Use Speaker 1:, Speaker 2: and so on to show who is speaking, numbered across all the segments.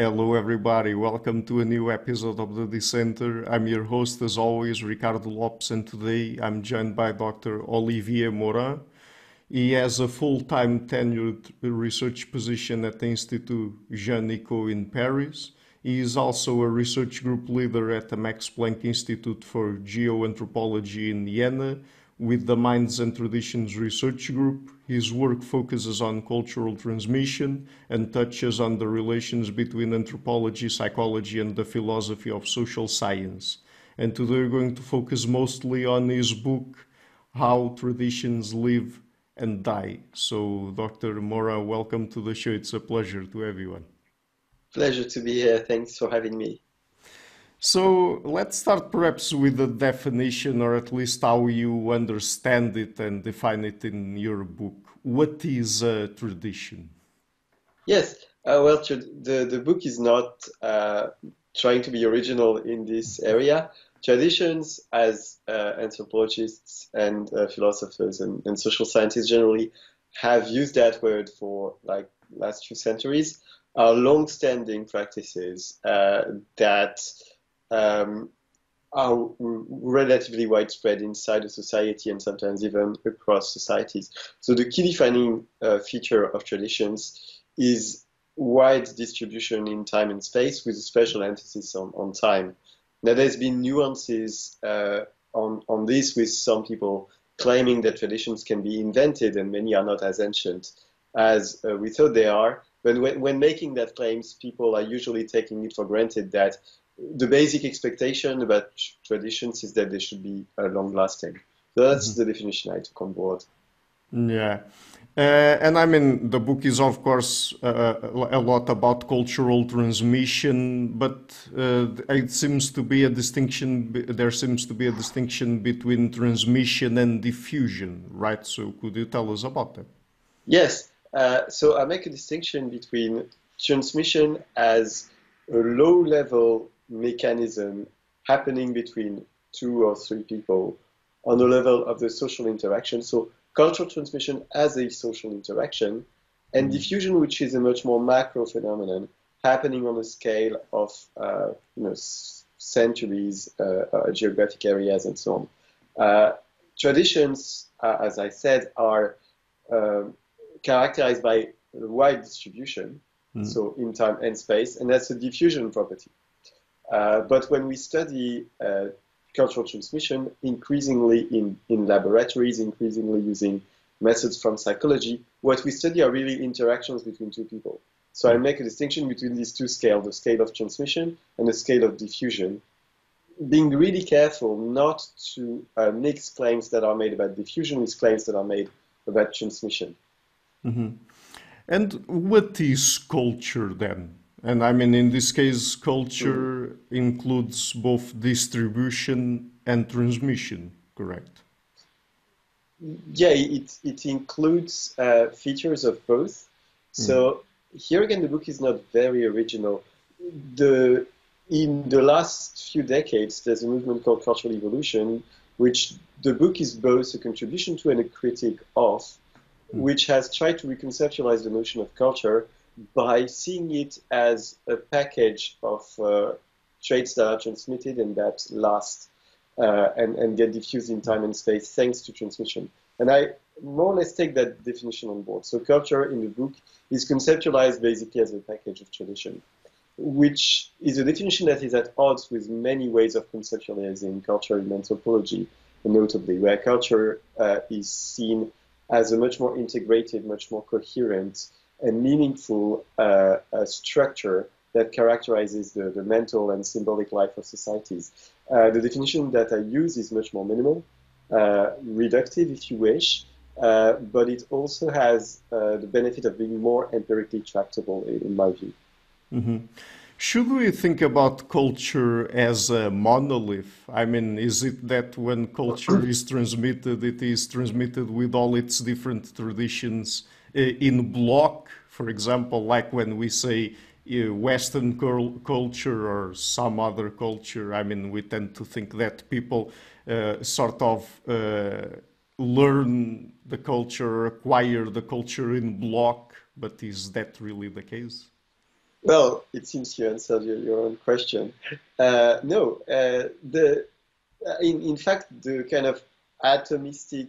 Speaker 1: Hello, everybody. Welcome to a new episode of the Dissenter. I'm your host, as always, Ricardo Lopes, and today I'm joined by Dr. Olivier Morin. He has a full time tenured research position at the Institut Jean Nicod in Paris. He is also a research group leader at the Max Planck Institute for Geoanthropology in Jena with the Minds and Traditions Research Group. His work focuses on cultural transmission and touches on the relations between anthropology, psychology, and the philosophy of social science. And today we're going to focus mostly on his book, How Traditions Live and Die. So, Dr. Morin, welcome to the show. It's a pleasure to everyone.
Speaker 2: Pleasure to be here. Thanks for having me.
Speaker 1: So let's start perhaps with the definition, or at least how you understand it and define it in your book. What is a tradition?
Speaker 2: Yes, uh, well, the, the book is not uh, trying to be original in this area. Traditions, as uh, anthropologists and uh, philosophers and, and social scientists generally have used that word for like last few centuries, are long-standing practices uh, that um, are relatively widespread inside a society and sometimes even across societies. So the key defining uh, feature of traditions is wide distribution in time and space with a special emphasis on, on time. Now there's been nuances uh, on, on this with some people claiming that traditions can be invented and many are not as ancient as uh, we thought they are. But when, when making that claims, people are usually taking it for granted that the basic expectation about traditions is that they should be uh, long lasting. So that's mm-hmm. the definition I took on board.
Speaker 1: Yeah. Uh, and I mean, the book is, of course, uh, a lot about cultural transmission, but uh, it seems to be a distinction. There seems to be a distinction between transmission and diffusion, right? So, could you tell us about that?
Speaker 2: Yes. Uh, so, I make a distinction between transmission as a low level mechanism happening between two or three people on the level of the social interaction. So cultural transmission as a social interaction, and mm-hmm. diffusion, which is a much more macro phenomenon happening on the scale of uh, you know centuries, uh, uh, geographic areas, and so on. Uh, traditions, uh, as I said, are um, characterized by wide distribution, mm. so in time and space, and that's a diffusion property. Uh, but when we study uh, cultural transmission, increasingly in, in laboratories, increasingly using methods from psychology, what we study are really interactions between two people. So I make a distinction between these two scales, the scale of transmission and the scale of diffusion, being really careful not to uh, mix claims that are made about diffusion with claims that are made about transmission.
Speaker 1: Mm-hmm. And what is culture then? And I mean, in this case, culture includes both distribution and transmission, correct?
Speaker 2: Yeah, it, it includes uh, features of both. So mm. here again, the book is not very original. The in the last few decades, there's a movement called cultural evolution, which the book is both a contribution to and a critique of, mm. which has tried to reconceptualize the notion of culture by seeing it as a package of uh, traits that are transmitted and that last uh, and, and get diffused in time and space thanks to transmission. And I more or less take that definition on board. So culture in the book is conceptualized basically as a package of tradition, which is a definition that is at odds with many ways of conceptualizing culture in anthropology, notably, where culture uh, is seen as a much more integrated, much more coherent, a meaningful uh, structure that characterizes the, the, mental and symbolic life of societies. Uh, the definition that I use is much more minimal, uh, reductive if you wish, uh, but it also has the benefit of being more empirically tractable, in, in my view.
Speaker 1: Mm-hmm. Should we think about culture as a monolith? I mean, is it that when culture is transmitted, it is transmitted with all its different traditions? Uh, in block, for example, like when we say uh, Western culture or some other culture, I mean, we tend to think that people uh, sort of uh, learn the culture, acquire the culture in block, but is that really the case?
Speaker 2: Well, it seems you answered your, your own question. Uh, no, uh, the uh, in, in fact the kind of atomistic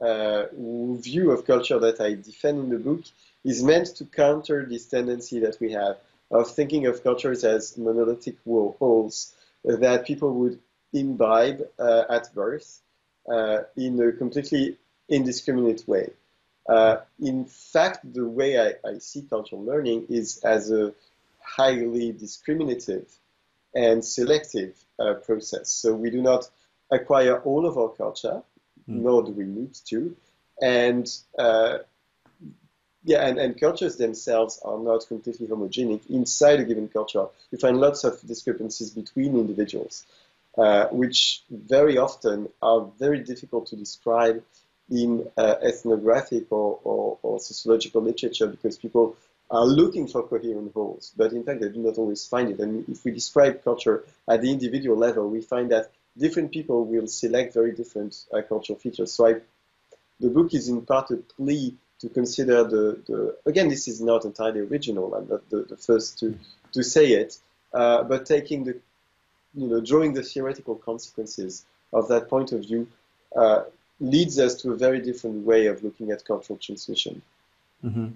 Speaker 2: uh, view of culture that I defend in the book is meant to counter this tendency that we have of thinking of cultures as monolithic wholes that people would imbibe uh, at birth uh, in a completely indiscriminate way. Uh, in fact, the way I, I, see cultural learning is as a highly discriminative and selective uh, process. So we do not acquire all of our culture. Nor do we need to. And uh, yeah, and, and cultures themselves are not completely homogenic. Inside a given culture, you find lots of discrepancies between individuals, uh, which very often are very difficult to describe in uh, ethnographic or, or, or, sociological literature because people are looking for coherent wholes, but in fact they do not always find it. And if we describe culture at the individual level, we find that different people will select very different uh, cultural features. So I, the book is in part a plea to consider the, the, again, this is not entirely original. I'm not the, the first to, to say it, uh, but taking the, you know, drawing the theoretical consequences of that point of view uh, leads us to a very different way of looking at cultural transmission.
Speaker 1: Mm-hmm.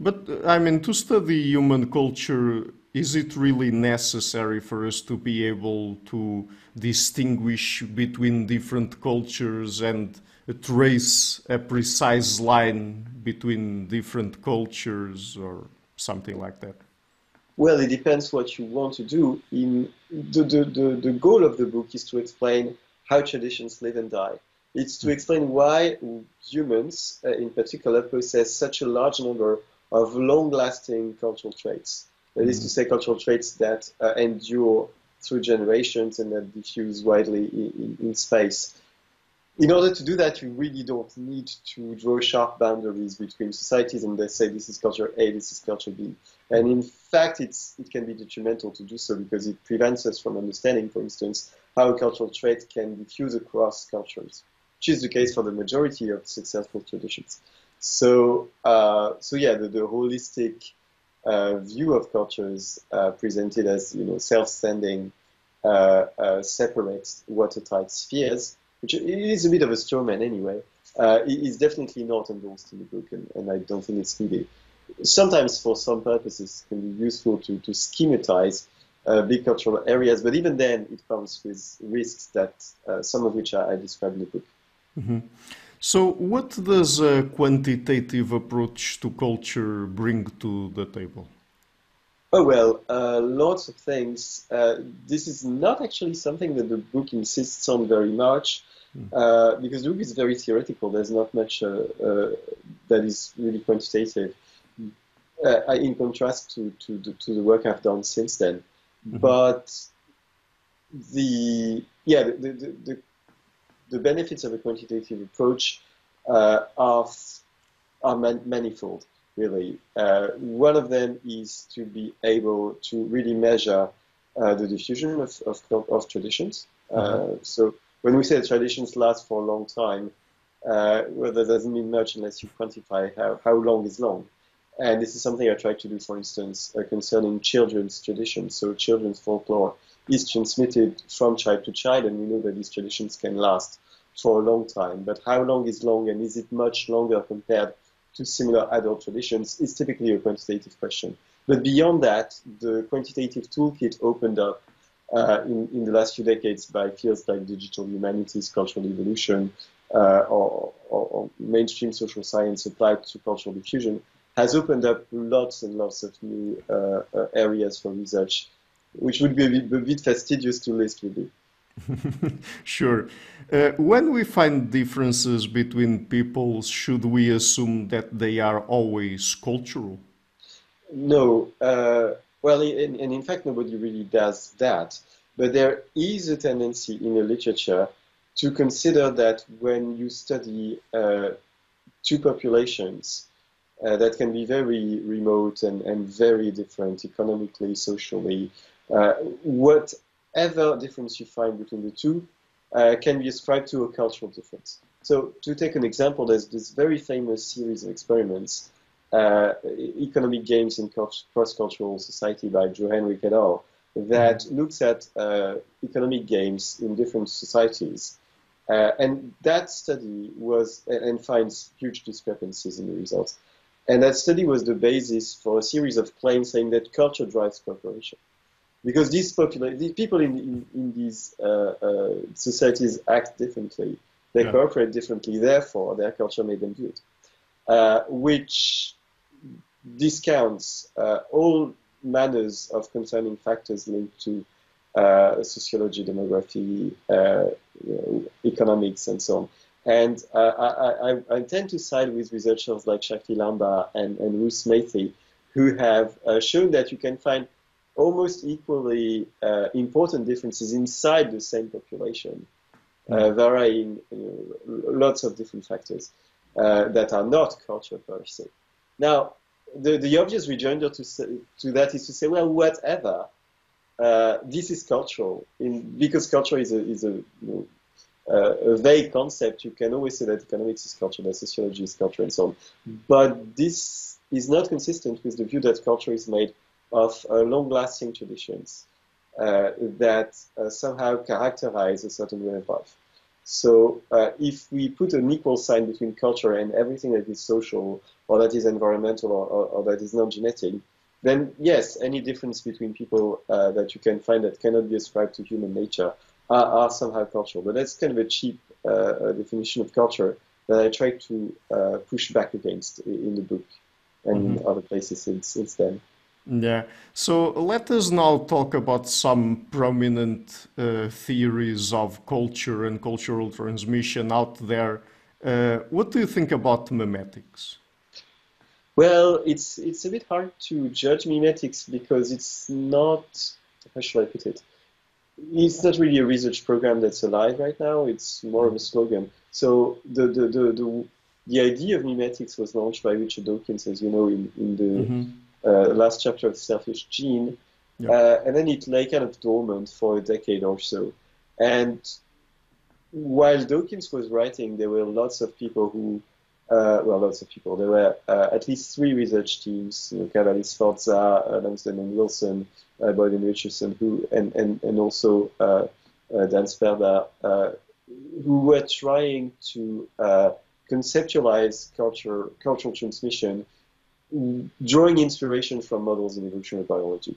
Speaker 1: But I mean, to study human culture, is it really necessary for us to be able to distinguish between different cultures and trace a precise line between different cultures or something like that?
Speaker 2: Well, it depends what you want to do. In the, the, the, the goal of the book is to explain how traditions live and die. It's to explain why humans, uh, in particular, possess such a large number of long-lasting cultural traits. That is to say, cultural traits that uh, endure through generations and that diffuse widely in, in, space in order to do that, you really don't need to draw sharp boundaries between societies and they say this is culture A, this is culture B. And in fact, it's, it can be detrimental to do so because it prevents us from understanding, for instance, how a cultural trait can diffuse across cultures, which is the case for the majority of successful traditions. So, uh, so yeah, the, the holistic view of cultures uh, presented as you know self-standing, uh, uh, separate watertight spheres which is a bit of a straw man anyway, is definitely not endorsed in the book, and, and I don't think it's needed. Sometimes, for some purposes, can be useful to, to schematize uh, big cultural areas, but even then, it comes with risks that uh, some of which I, I describe in the book.
Speaker 1: Mm-hmm. So, what does a quantitative approach to culture bring to the table?
Speaker 2: Oh, well, uh, lots of things. Uh, this is not actually something that the book insists on very much. Hmm. Uh, because the book is very theoretical. There's not much uh, uh, that is really quantitative, uh, in contrast to, to the, to, the, work I've done since then. Mm-hmm. But the yeah the, the, the, the, benefits of a quantitative approach are are man- manifold. Really, one of them is to be able to really measure the diffusion of, of, of traditions. Mm-hmm. so when we say traditions last for a long time, uh, well, that doesn't mean much unless you quantify how, how long is long. And this is something I try to do, for instance, uh, concerning children's traditions. So children's folklore is transmitted from child to child, and we know that these traditions can last for a long time. But how long is long, and is it much longer compared to similar adult traditions, is typically a quantitative question. But beyond that, the quantitative toolkit opened up uh, in, in the last few decades by fields like digital humanities, cultural evolution, uh, or, or, or, mainstream social science applied to cultural diffusion, has opened up lots and lots of new uh, uh areas for research, which would be a bit, a bit fastidious to list, really.
Speaker 1: sure. Uh, when we find differences between peoples, should we assume that they are always cultural?
Speaker 2: No. Uh, well, and, and in fact, nobody really does that. But there is a tendency in the literature to consider that when you study uh, two populations uh, that can be very remote and, and very different economically, socially, uh, whatever difference you find between the two uh, can be ascribed to a cultural difference. So, to take an example, there's this very famous series of experiments uh, Economic Games in Cross-Cultural Society by Joe Henrich et al. that mm-hmm. looks at uh, economic games in different societies. Uh, and that study was, and finds huge discrepancies in the results. And that study was the basis for a series of claims saying that culture drives cooperation. Because these, people in, in, in these uh, uh, societies act differently. They yeah. cooperate differently, therefore, their culture made them do it. Uh, which discounts uh, all manners of concerning factors linked to uh, sociology, demography, uh, you know, economics, and so on. And uh, I, I, I, tend to side with researchers like Shakti Lamba and, and Ruth Smathy, who have uh, shown that you can find almost equally uh, important differences inside the same population, uh, varying you know, lots of different factors uh, that are not culture per se. Now, the, the obvious rejoinder to, say, to that is to say, well, whatever, uh, this is cultural, in, because culture is a, is a you know, uh, a vague concept, you can always say that economics is culture, that sociology is culture, and so on. But this is not consistent with the view that culture is made of uh, long-lasting traditions uh, that uh, somehow characterize a certain way of life. So uh, if we put an equal sign between culture and everything that is social, or that is environmental, or, or, or that is non-genetic, then yes, any difference between people uh, that you can find that cannot be ascribed to human nature are, are somehow cultural. But that's kind of a cheap uh, definition of culture that I try to uh, push back against in the book and mm-hmm. other places since, since then.
Speaker 1: Yeah. So let us now talk about some prominent uh, theories of culture and cultural transmission out there. Uh, what do you think about memetics?
Speaker 2: Well, it's it's a bit hard to judge memetics because it's not how should I put it? it's not really a research program that's alive right now. It's more of a slogan. So the the the, the, the idea of memetics was launched by Richard Dawkins, as you know, in, in the mm-hmm. Uh, last chapter of Selfish Gene. Uh, and then it lay kind of dormant for a decade or so. And while Dawkins was writing, there were lots of people who, uh, well, lots of people. There were uh, at least three research teams, you know, Cavalli Sforza, Lumsden and Wilson, uh, Boyd and Richerson, who and and and also uh, uh, Dan Sperber, who were trying to conceptualize culture cultural transmission, drawing inspiration from models in evolutionary biology.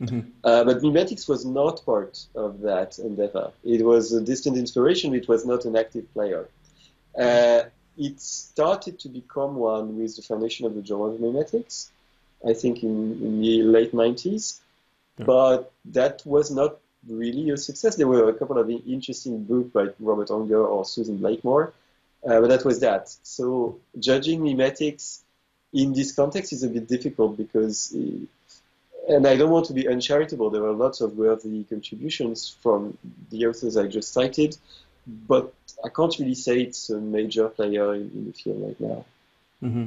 Speaker 2: Mm-hmm. Uh, but memetics was not part of that endeavor. It was a distant inspiration. It was not an active player. Uh, it started to become one with the foundation of the Journal of Memetics, I think in, in the late 90s. But that was not really a success. There were a couple of interesting books by Robert Aunger or Susan Blackmore, uh, but that was that. So judging memetics in this context is a bit difficult because, uh, and I don't want to be uncharitable. There were lots of worthy contributions from the authors I just cited, but I can't really say it's a major player in, in the field right now.
Speaker 1: Mm-hmm.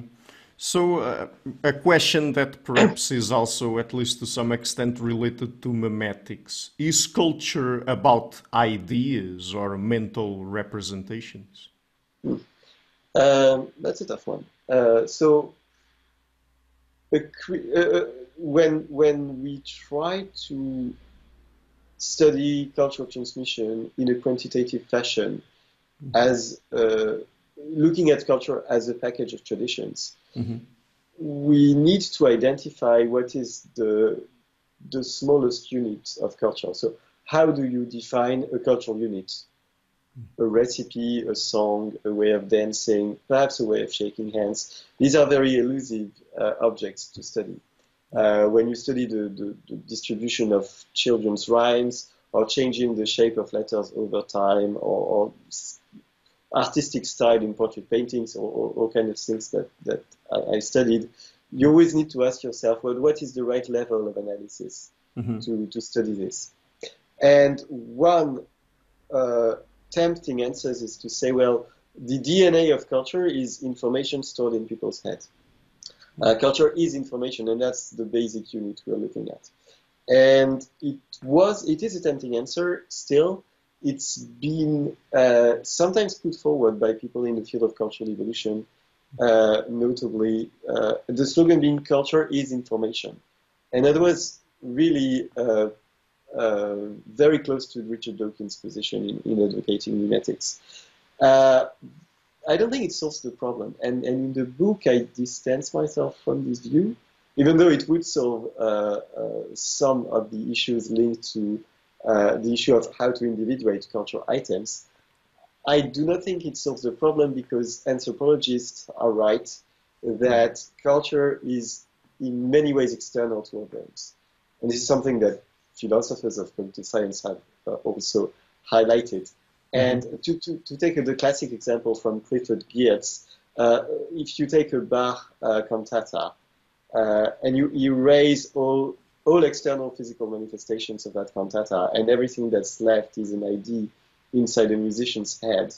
Speaker 1: So, uh, a question that perhaps is also, at least to some extent, related to memetics is culture about ideas or mental representations?
Speaker 2: Um, that's a tough one. Uh, so, when when we try to study cultural transmission in a quantitative fashion, mm-hmm. as uh, looking at culture as a package of traditions, mm-hmm. we need to identify what is the the smallest unit of culture. So, how do you define a cultural unit? A recipe, a song, a way of dancing, perhaps a way of shaking hands. These are very elusive uh, objects to study. Uh, when you study the, the, the, distribution of children's rhymes or changing the shape of letters over time or, or artistic style in portrait paintings or, or all kind of things that, that I, I, studied, you always need to ask yourself, well, what is the right level of analysis mm-hmm. to, to study this? And one uh, tempting answer is to say, well, the DNA of culture is information stored in people's heads. Uh, culture is information, and that's the basic unit we're looking at. And it was, it is a tempting answer still, it's been uh, sometimes put forward by people in the field of cultural evolution uh, notably uh, the slogan being culture is information. And that was really uh, uh very close to Richard Dawkins' position in, in advocating memetics. Uh, I don't think it solves the problem. And, and in the book, I distance myself from this view, even though it would solve uh, some of the issues linked to the issue of how to individuate cultural items. I do not think it solves the problem because anthropologists are right that culture is in many ways external to our brains. And this is something that philosophers of cognitive science have uh, also highlighted. Mm-hmm. And to, to, to take a, the classic example from Clifford Geertz, uh, if you take a Bach uh, cantata uh, and you, you raise all, all external physical manifestations of that cantata and everything that's left is an idea inside a musician's head,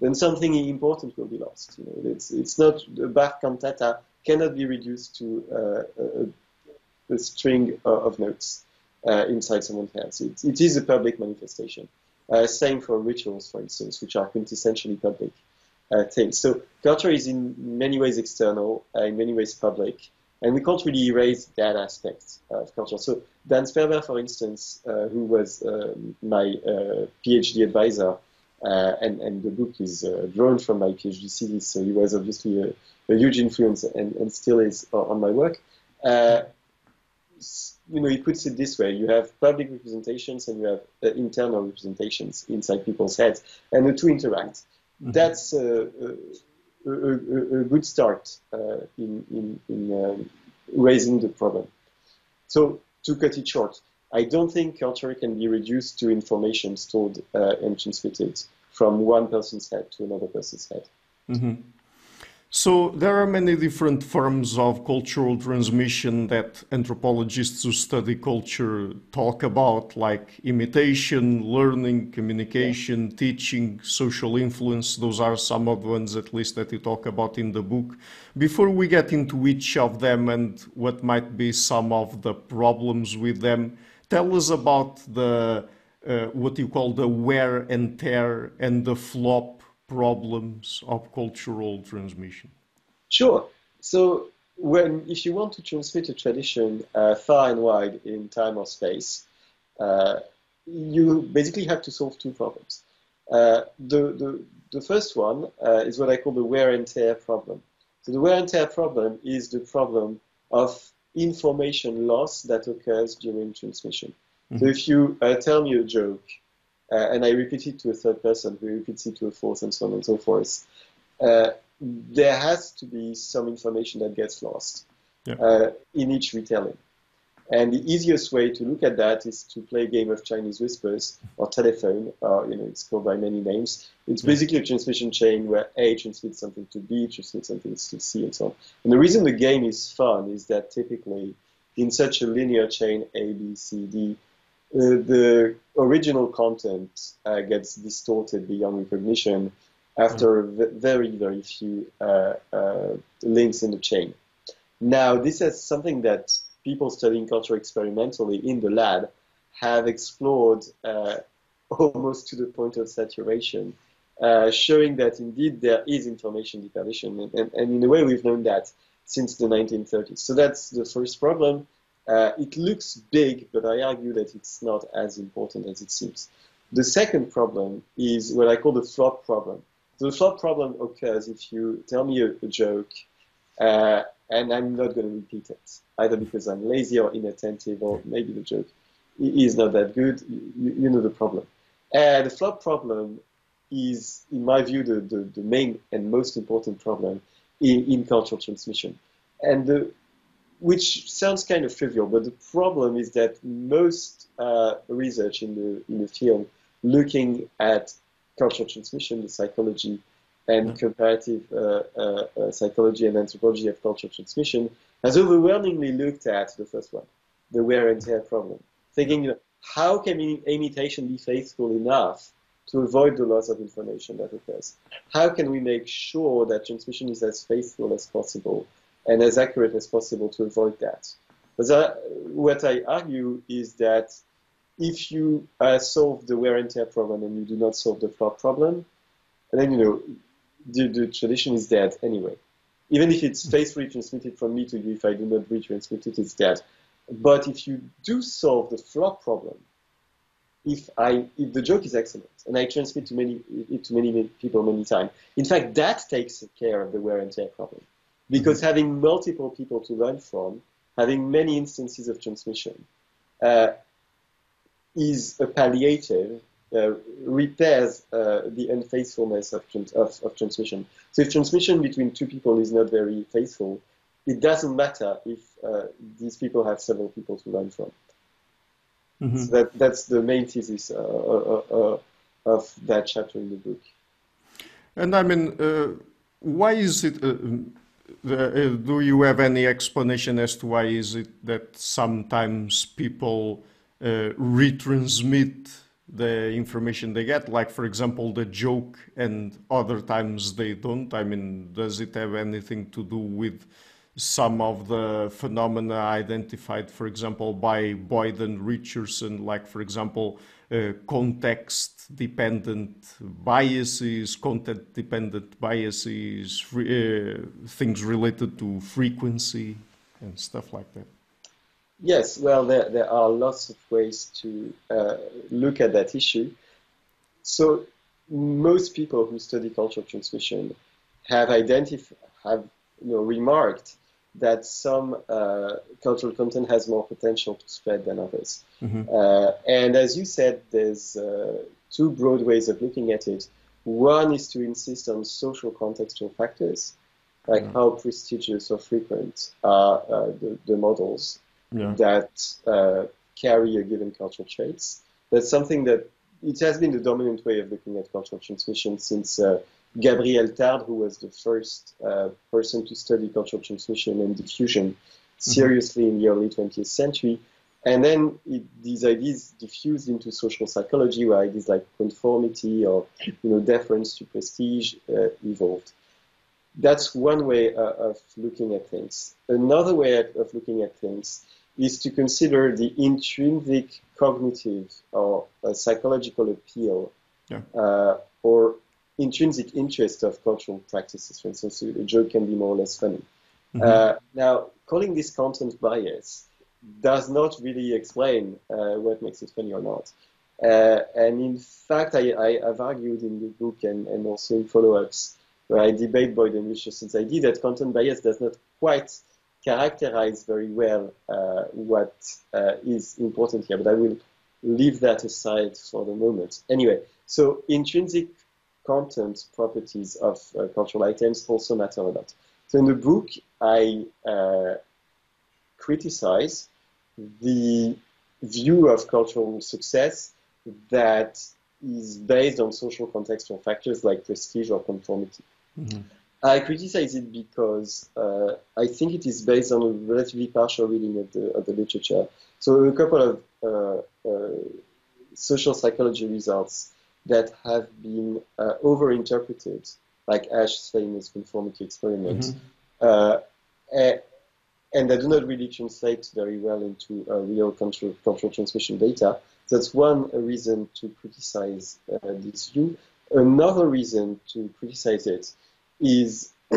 Speaker 2: then something important will be lost. You know, it's it's not a Bach cantata cannot be reduced to uh, a, a, string of notes uh, inside someone's head. It, it is a public manifestation. Uh, same for rituals, for instance, which are quintessentially public uh, things. So culture is in many ways external, uh, in many ways public, and we can't really erase that aspect of culture. So Dan Sperber, for instance, uh, who was um, my uh, PhD advisor, and, and the book is drawn from my PhD thesis, so he was obviously a, a huge influence and, and, still is on my work. You know, he puts it this way: you have public representations and you have uh, internal representations inside people's heads, and the two interact. Mm-hmm. That's a, a, a good start uh, in, in, in um, raising the problem. So to cut it short, I don't think culture can be reduced to information stored uh, and transmitted from one person's head to another person's head.
Speaker 1: Mm-hmm. So there are many different forms of cultural transmission that anthropologists who study culture talk about, like imitation, learning, communication, teaching, social influence. Those are some of the ones, at least, that you talk about in the book. Before we get into each of them and what might be some of the problems with them, tell us about the uh, what you call the wear and tear and the flop problems of cultural transmission?
Speaker 2: Sure. So when if you want to transmit a tradition uh, far and wide in time or space, uh, you basically have to solve two problems. Uh, the, the, the first one uh, is what I call the wear and tear problem. So the wear and tear problem is the problem of information loss that occurs during transmission. Mm-hmm. So if you uh, tell me a joke uh, and I repeat it to a third person who repeats it to a fourth, and so on and so forth. Uh, there has to be some information that gets lost yeah. uh, in each retelling. And the easiest way to look at that is to play a game of Chinese whispers or telephone, or you know, it's called by many names. It's basically a transmission chain where A transmits something to B, transmits something to C, and so on. And the reason the game is fun is that typically in such a linear chain A, B, C, D, the original content uh, gets distorted beyond recognition after mm. very, very few uh, links in the chain. Now, this is something that people studying culture experimentally in the lab have explored uh, almost to the point of saturation, uh, showing that indeed there is information deperdition. And, and, and, in a way, we've known that since the 1930s. So that's the first problem. Uh, it looks big, but I argue that it's not as important as it seems. The second problem is what I call the flop problem. The flop problem occurs if you tell me a, a joke uh, and I'm not going to repeat it, either because I'm lazy or inattentive, or maybe the joke is not that good. You, you know the problem. And the flop problem is, in my view, the, the, the main and most important problem in, in cultural transmission. And the, which sounds kind of trivial, but the problem is that most uh, research in the in the field looking at cultural transmission, the psychology and mm-hmm. comparative uh, uh, uh, psychology and anthropology of cultural transmission, has overwhelmingly looked at the first one, the wear and tear problem, thinking, you know, how can imitation be faithful enough to avoid the loss of information that occurs? How can we make sure that transmission is as faithful as possible? And as accurate as possible to avoid that. But that, what I argue is that if you uh, solve the wear and tear problem and you do not solve the flop problem, then you know the, the tradition is dead anyway. Even if it's faithfully transmitted from me to you, if I do not retransmit it, it's dead. But if you do solve the flop problem, if I if the joke is excellent and I transmit to many it to many, many people many times, in fact that takes care of the wear and tear problem. Because mm-hmm. having multiple people to learn from, having many instances of transmission, uh, is a palliative, uh, repairs uh, the unfaithfulness of, trans- of, of, transmission. So if transmission between two people is not very faithful, it doesn't matter if uh, these people have several people to learn from. Mm-hmm. So that, that's the main thesis uh, uh, uh, of that chapter in the book.
Speaker 1: And I mean, why is it? Do you have any explanation as to why is it that sometimes people retransmit the information they get? Like for example the joke and other times they don't? I mean does it have anything to do with some of the phenomena identified, for example, by Boyd and Richerson, like, for example, uh, context dependent biases, content dependent biases, uh, things related to frequency, and stuff like that.
Speaker 2: Yes, well, there, there are lots of ways to uh, look at that issue. So, most people who study cultural transmission have identified, have you know, remarked that some uh, cultural content has more potential to spread than others. Mm-hmm. Uh, and as you said, there's uh, two broad ways of looking at it. One is to insist on social contextual factors, like mm-hmm. how prestigious or frequent are uh, the, the, models yeah. that uh, carry a given cultural traits. That's something that it has been the dominant way of looking at cultural transmission since uh, Gabriel Tarde, who was the first uh, person to study cultural transmission and diffusion seriously mm-hmm. in the early 20th century. And then it, these ideas diffused into social psychology, where ideas like conformity or you know deference to prestige uh, evolved. That's one way uh, of looking at things. Another way of looking at things is to consider the intrinsic cognitive or uh, psychological appeal yeah. Uh, or intrinsic interest of cultural practices. For instance, a joke can be more or less funny. Mm-hmm. Uh, now, calling this content bias does not really explain uh, what makes it funny or not. Uh, and in fact, I, I, have argued in the book and, and also in follow-ups where I debate Boyd and Richerson's idea that content bias does not quite characterize very well uh, what uh, is important here, but I will leave that aside for the moment. Anyway, so intrinsic content properties of uh, cultural items also matter a lot. So in the book, I uh, criticize the view of cultural success that is based on social contextual factors like prestige or conformity. Mm-hmm. I criticize it because uh, I think it is based on a relatively partial reading of the, of the literature. So a couple of uh, uh, social psychology results that have been uh, overinterpreted, like Asch's famous conformity experiment, mm-hmm. uh, and that do not really translate very well into uh, real cultural, cultural transmission data. That's one reason to criticize uh, this view. Another reason to criticize it is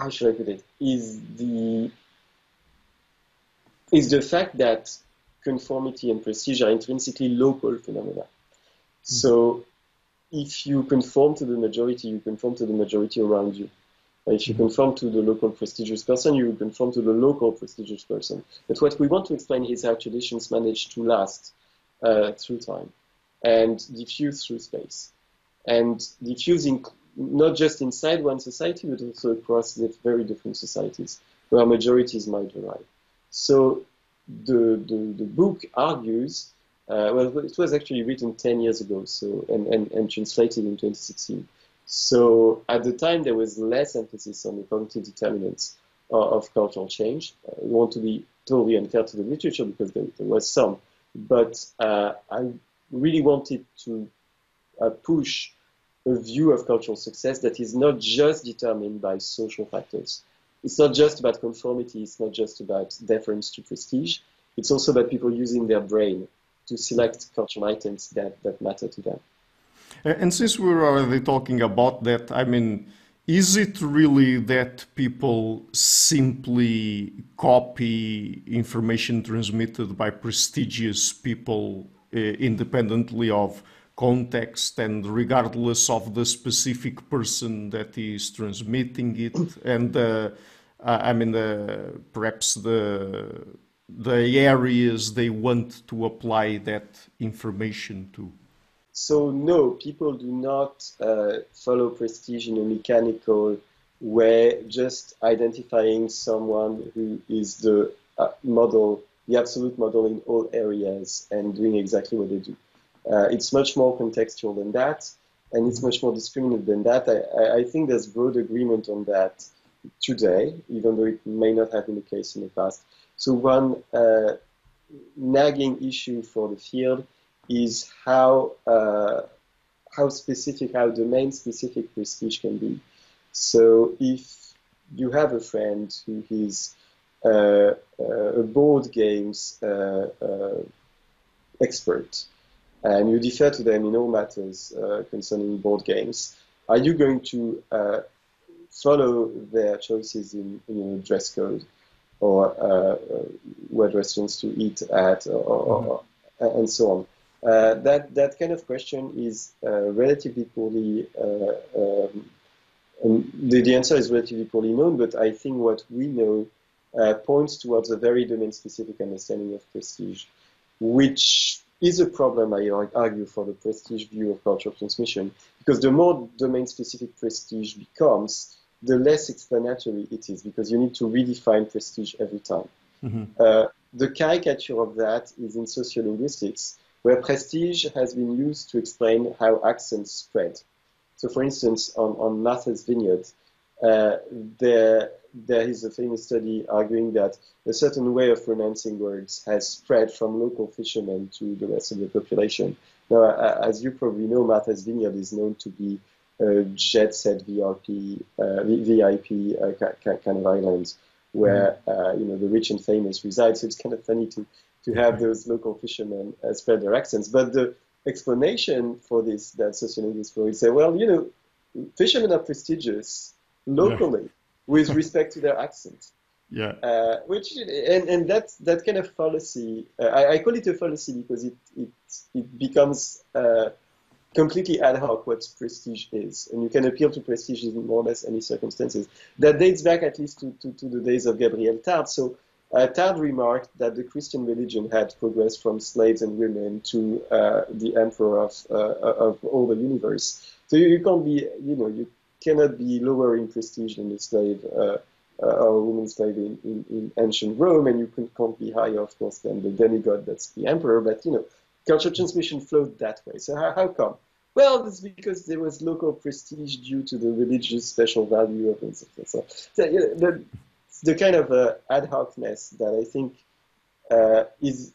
Speaker 2: how should I put it? Is the is the fact that conformity and prestige are intrinsically local phenomena. Mm-hmm. So if you conform to the majority, you conform to the majority around you. If you mm-hmm. conform to the local prestigious person, you conform to the local prestigious person. But what we want to explain is how traditions manage to last uh, through time and diffuse through space. And diffusing not just inside one society, but also across the very different societies where majorities might derive. So the, the, the book argues, uh, well, it was actually written 10 years ago so, and, and, and translated in 2016. So at the time, there was less emphasis on the cognitive determinants of, cultural change. Uh, I want to be totally unfair to the literature because there, there was some, but uh, I really wanted to uh, push a view of cultural success that is not just determined by social factors, it's not just about conformity, it's not just about deference to prestige, it's also about people using their brain to select cultural items that, that matter to them.
Speaker 1: And since we're already talking about that, I mean, is it really that people simply copy information transmitted by prestigious people uh, independently of context and regardless of the specific person that is transmitting it and uh, I mean uh, perhaps the the areas they want to apply that information to?
Speaker 2: So no, people do not uh, follow prestige in a mechanical way, just identifying someone who is the uh, model, the absolute model in all areas and doing exactly what they do. Uh, it's much more contextual than that, and it's much more discriminative than that. I, I think there's broad agreement on that today, even though it may not have been the case in the past. So one uh, nagging issue for the field is how uh, how specific, how domain specific prestige can be. So if you have a friend who is uh, uh a board games uh, expert, and you defer to them in all matters concerning board games, are you going to follow their choices in, in dress code? or uh, what restaurants to eat at, or, or, mm-hmm. and so on. Uh, that that kind of question is uh, relatively poorly. Um, the, the answer is relatively poorly known, but I think what we know uh, points towards a very domain-specific understanding of prestige, which is a problem, I argue, for the prestige view of cultural transmission, because the more domain-specific prestige becomes, the less explanatory it is because you need to redefine prestige every time. Mm-hmm. Uh, the caricature of that is in sociolinguistics, where prestige has been used to explain how accents spread. So, for instance, on, on Martha's Vineyard, there, there is a famous study arguing that a certain way of pronouncing words has spread from local fishermen to the rest of the population. Now, as you probably know, Martha's Vineyard is known to be uh, jet set VIP, uh, VIP uh, kind of islands where mm. you know the rich and famous reside. So it's kind of funny to to have those local fishermen spread their accents. But the explanation for this that sociologists will say, well, you know, fishermen are prestigious locally yeah. with respect to their accent.
Speaker 1: Yeah.
Speaker 2: Uh, which and and that that kind of fallacy, uh, I, I, call it a fallacy because it it it becomes uh, completely ad hoc what prestige is. And you can appeal to prestige in more or less any circumstances. That dates back at least to, to, to the days of Gabriel Tarde. So uh, remarked that the Christian religion had progressed from slaves and women to uh, the emperor of, uh, of all the universe. So you, you, can't be, you know, you cannot be lower in prestige than a slave uh, uh, or a woman slave in, in, in, ancient Rome, and you can, can't be higher, of course, than the demigod that's the emperor. But, you know, cultural transmission flowed that way. So how, how come? Well, it's because there was local prestige due to the religious special value of it. So, so you know, the, the kind of uh, ad hocness that I think uh, is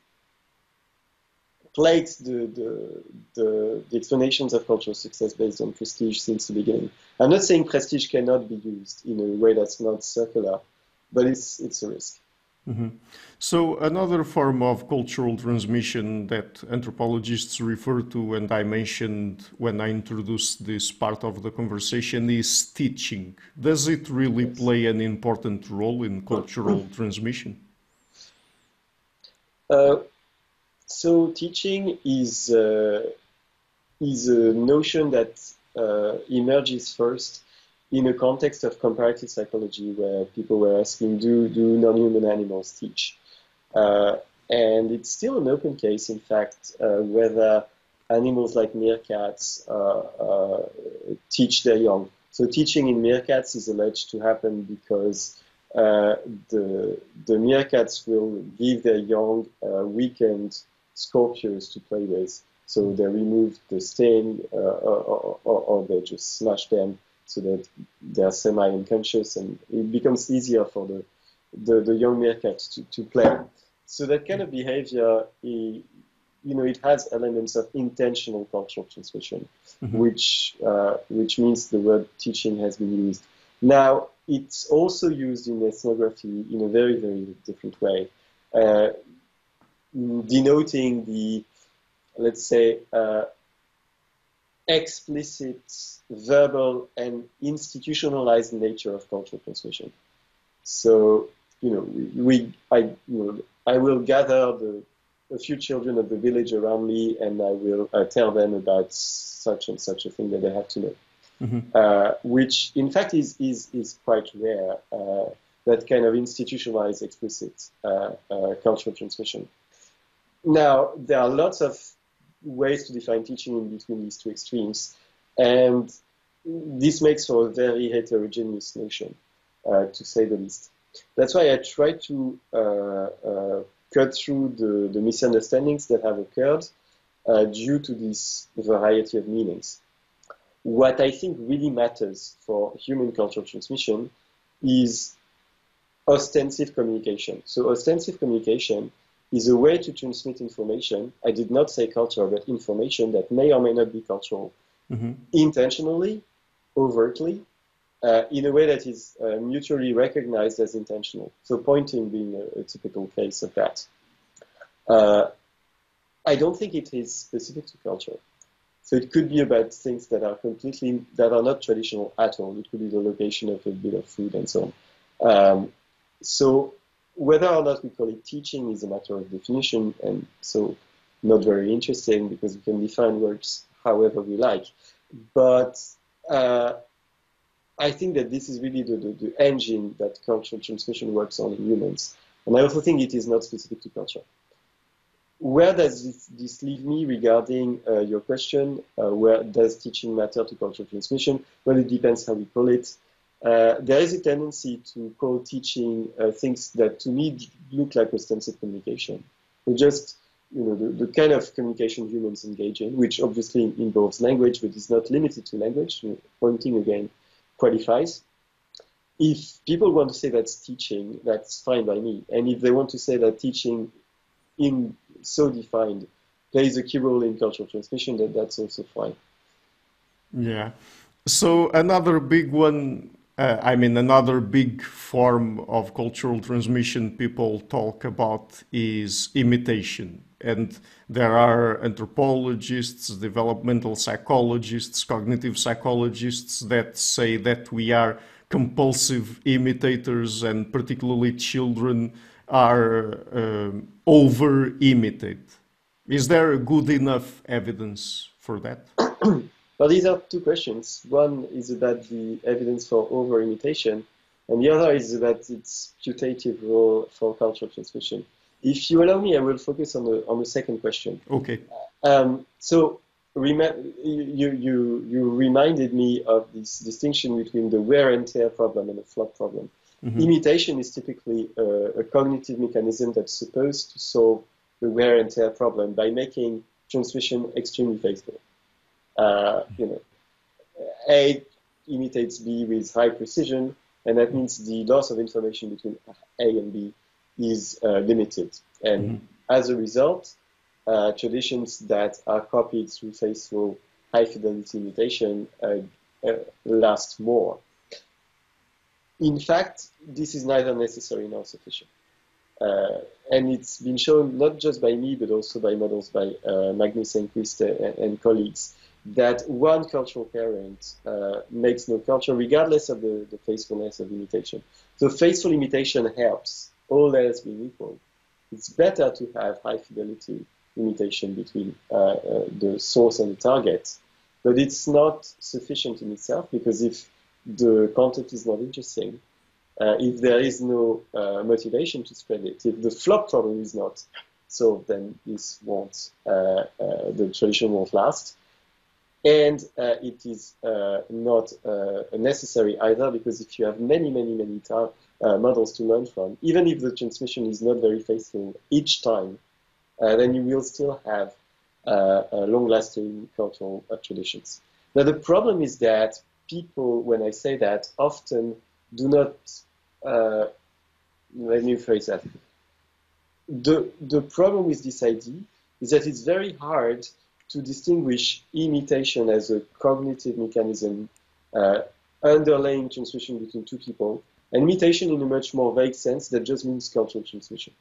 Speaker 2: plagues the, the, the, the, explanations of cultural success based on prestige since the beginning. I'm not saying prestige cannot be used in a way that's not circular, but it's, it's a risk.
Speaker 1: Mm-hmm. So, another form of cultural transmission that anthropologists refer to, and I mentioned when I introduced this part of the conversation, is teaching. Does it really yes. play an important role in cultural transmission?
Speaker 2: Uh, so, teaching is, uh, is a notion that uh, emerges first in a context of comparative psychology where people were asking, do, do non-human animals teach? Uh, and it's still an open case, in fact, uh, whether animals like meerkats uh, uh teach their young. So teaching in meerkats is alleged to happen because the, the meerkats will give their young weakened scorpions to play with. So they remove the sting or, or, or they just smash them so that they are semi-unconscious and it becomes easier for the, the, the young meerkats to, to play. So that kind of behavior, you know, it has elements of intentional cultural transmission, mm-hmm. which, uh, which means the word teaching has been used. Now, it's also used in ethnography in a very, very different way, uh, denoting the, let's say, uh, explicit verbal and institutionalized nature of cultural transmission. So, you know, we, we I, you know, I will gather the, a few children of the village around me and I will uh, tell them about such and such a thing that they have to know. Mm-hmm. Uh, which in fact is, is, is quite rare, uh, that kind of institutionalized explicit uh, uh, cultural transmission. Now, there are lots of ways to define teaching in between these two extremes, and this makes for a very heterogeneous notion, uh, to say the least. That's why I try to uh, uh, cut through the, the, misunderstandings that have occurred uh, due to this variety of meanings. What I think really matters for human cultural transmission is ostensive communication. So ostensive communication is a way to transmit information. I did not say culture, but information that may or may not be cultural, mm-hmm. intentionally, overtly, uh, in a way that is uh, mutually recognized as intentional. So pointing being a, a typical case of that. Uh, I don't think it is specific to culture. So it could be about things that are completely that are not traditional at all. It could be the location of a bit of food and so on. Um, so whether or not we call it teaching is a matter of definition, and so not very interesting because we can define words however we like. But uh, I think that this is really the, the, the, engine that cultural transmission works on in humans. And I also think it is not specific to culture. Where does this, this leave me regarding uh, your question? Uh, where does teaching matter to cultural transmission? Well, it depends how we call it. Uh, there is a tendency to call teaching uh, things that to me look like ostensive communication. So just you know the, the, kind of communication humans engage in, which obviously involves language, but is not limited to language. You know, pointing again qualifies. If people want to say that's teaching, that's fine by me. And if they want to say that teaching, in so defined, plays a key role in cultural transmission, that that's also fine.
Speaker 1: Yeah. So another big one uh, I mean, another big form of cultural transmission people talk about is imitation. And there are anthropologists, developmental psychologists, cognitive psychologists that say that we are compulsive imitators, and particularly children are um, over imitate. Is there good enough evidence for that?
Speaker 2: Well, these are two questions. One is about the evidence for over imitation, and the other is about its putative role for cultural transmission. If you allow me, I will focus on the on the second question.
Speaker 1: Okay.
Speaker 2: Um, so you, you, you reminded me of this distinction between the wear and tear problem and the flop problem. Mm-hmm. Imitation is typically a, a, cognitive mechanism that's supposed to solve the wear and tear problem by making transmission extremely faithful. Uh, you know, A imitates B with high precision, and that means the loss of information between A and B is uh, limited. And mm-hmm. as a result, uh, traditions that are copied through faithful high fidelity imitation uh, uh, last more. In fact, this is neither necessary nor sufficient. Uh, and it's been shown not just by me, but also by models by uh, Magnus Enquist and, and, colleagues that one cultural parent uh, makes no culture regardless of the, the faithfulness of imitation. So faithful imitation helps, all else being equal. It's better to have high fidelity imitation between uh, uh, the source and the target, but it's not sufficient in itself because if the content is not interesting, uh, if there is no uh, motivation to spread it, if the flop problem is not solved, then this won't, uh, the tradition won't last and uh, it is uh, not uh, necessary either because if you have many, many, many uh, models to learn from, even if the transmission is not very faithful each time, uh, then you will still have uh, long-lasting cultural traditions. Now the problem is that people, when I say that, often do not. let me phrase that. The the problem with this idea is that it's very hard to distinguish imitation as a cognitive mechanism uh, underlying transmission between two people, and imitation in a much more vague sense that just means cultural transmission.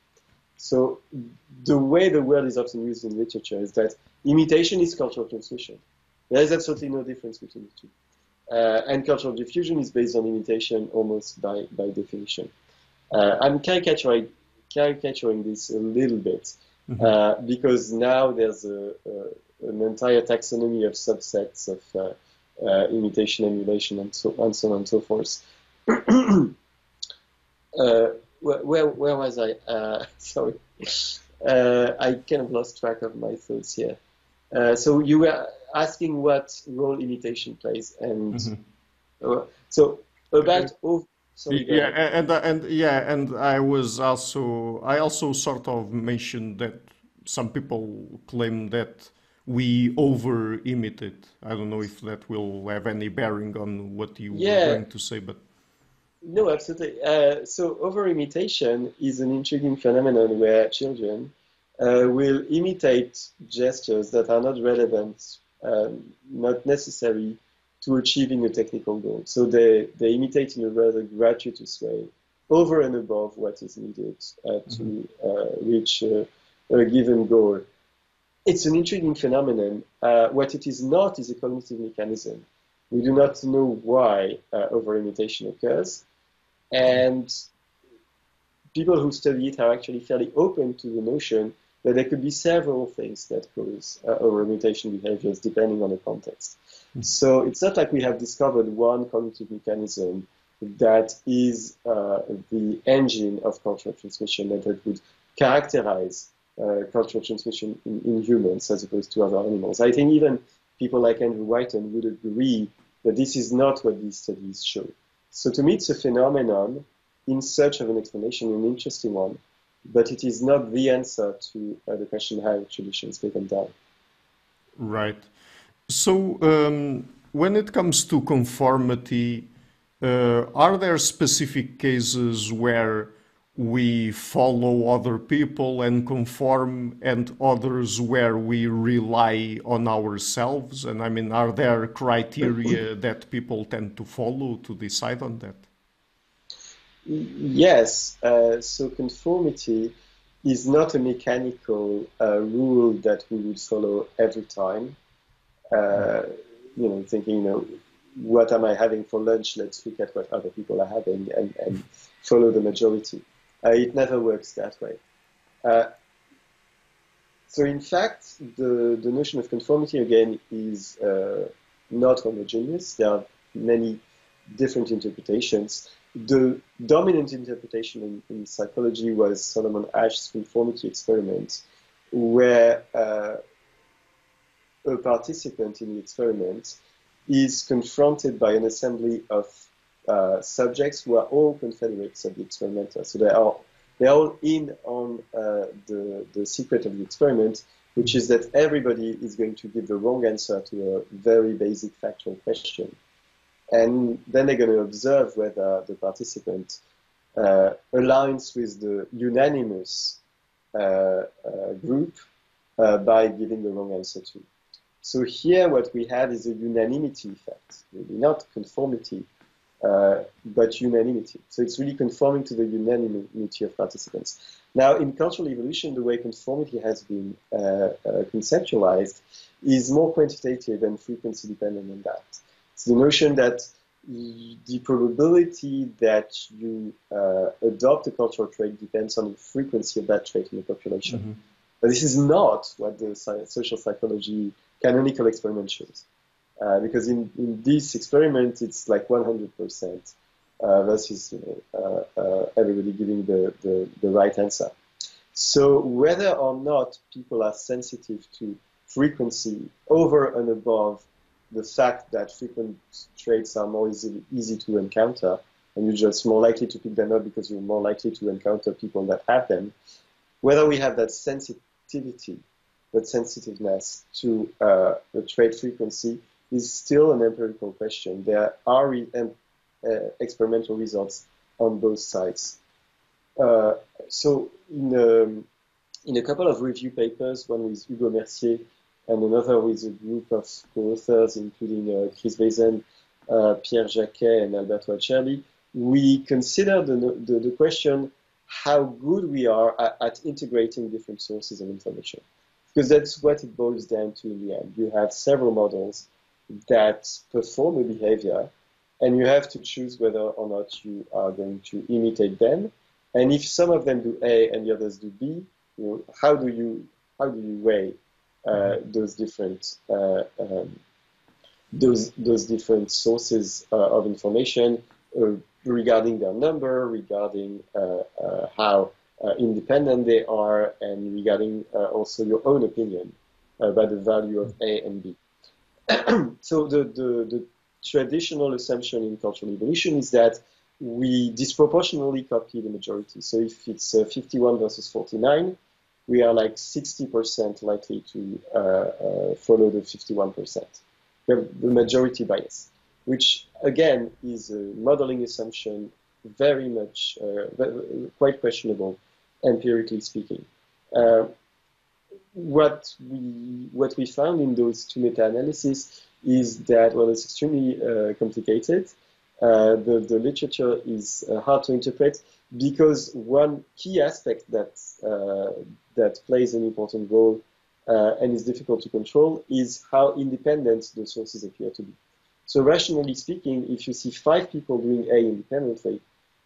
Speaker 2: So the way the word is often used in literature is that imitation is cultural transmission. There is absolutely no difference between the two. Uh, and cultural diffusion is based on imitation almost by, by definition. Uh, I'm caricaturing, caricaturing this a little bit mm-hmm. uh, because now there's a, a, an entire taxonomy of subsets of uh, uh, imitation, emulation, and so, and so on and so forth. Uh, where, where, where, was I? sorry. I kind of lost track of my thoughts here. so you were asking what role imitation plays, and mm-hmm. uh, so about oh, sorry,
Speaker 1: yeah, and and yeah, and I was also I also sort of mentioned that some people claim that we over imitate. I don't know if that will have any bearing on what you yeah. were going to say, but
Speaker 2: no, absolutely. Uh, so over imitation is an intriguing phenomenon where children uh, will imitate gestures that are not relevant um, not necessary to achieving a technical goal. So they, they imitate in a rather gratuitous way over and above what is needed uh, to mm-hmm. uh, reach a, given goal. It's an intriguing phenomenon. Uh, what it is not is a cognitive mechanism. We do not know why uh, over imitation occurs. And people who study it are actually fairly open to the notion that there could be several things that cause uh, over-imitation behaviors depending on the context. Mm-hmm. So it's not like we have discovered one cognitive mechanism that is uh, the engine of cultural transmission that, that would characterize cultural transmission in, in, humans as opposed to other animals. I think even people like Andrew Whiten would agree that this is not what these studies show. So to me, it's a phenomenon in search of an explanation, an interesting one, but it is not the answer to uh, the question how traditions live and die.
Speaker 1: Right. So um, when it comes to conformity, uh, are there specific cases where we follow other people and conform, and others where we rely on ourselves? And I mean, are there criteria that people tend to follow to decide on that?
Speaker 2: Yes, uh, so conformity is not a mechanical uh, rule that we would follow every time. Uh, you know, thinking, you know, what am I having for lunch? Let's look at what other people are having and, and follow the majority. Uh, it never works that way. Uh, so, in fact, the, the notion of conformity again is uh, not homogeneous. There are many different interpretations the dominant interpretation in, in, psychology was Solomon Asch's conformity experiment, where uh, a participant in the experiment is confronted by an assembly of uh, subjects who are all confederates of the experimenter. So they are they're all in on uh, the the secret of the experiment, which is that everybody is going to give the wrong answer to a very basic factual question and then they're going to observe whether the participant uh, aligns with the unanimous uh, uh, group uh, by giving the wrong answer to. So here what we have is a unanimity effect, maybe not conformity, uh, but unanimity. So it's really conforming to the unanimity of participants. Now, in cultural evolution, the way conformity has been uh, uh, conceptualized is more quantitative and frequency dependent than that. It's the notion that the probability that you uh, adopt a cultural trait depends on the frequency of that trait in the population. Mm-hmm. But this is not what the social psychology canonical experiment shows. Uh, because in, in this experiment, it's like 100% uh, versus you know, uh, uh, everybody giving the, the, the right answer. So whether or not people are sensitive to frequency over and above the fact that frequent traits are more easy, easy to encounter, and you're just more likely to pick them up because you're more likely to encounter people that have them. Whether we have that sensitivity, that sensitiveness to uh, the trait frequency is still an empirical question. There are re- um, uh, experimental results on both sides. Uh, so in, um, in a couple of review papers, one with Hugo Mercier and another with a group of co-authors, including uh, Krist Vaesen, uh, Pierre Jacquet, and Alberto Acerbi, we consider the, the, the, question how good we are at, at, integrating different sources of information. Because that's what it boils down to in the end. You have several models that perform a behavior, and you have to choose whether or not you are going to imitate them. And if some of them do A and the others do B, you know, how do you how do you weigh uh, those different uh, um, those those different sources uh, of information uh, regarding their number, regarding uh, uh, how independent they are, and regarding also your own opinion about the value of A and B. so the, the, the traditional assumption in cultural evolution is that we disproportionately copy the majority. So if it's uh, 51 versus 49, we are like 60% likely to uh, uh, follow the 51%. We have the majority bias, which again is a modeling assumption, very much uh, quite questionable, empirically speaking. What we what we found in those two meta-analyses is that well, it's extremely uh, complicated. Uh, the, the literature is uh, hard to interpret because one key aspect that uh, that plays an important role uh, and is difficult to control is how independent the sources appear to be. So rationally speaking, if you see five people doing A independently,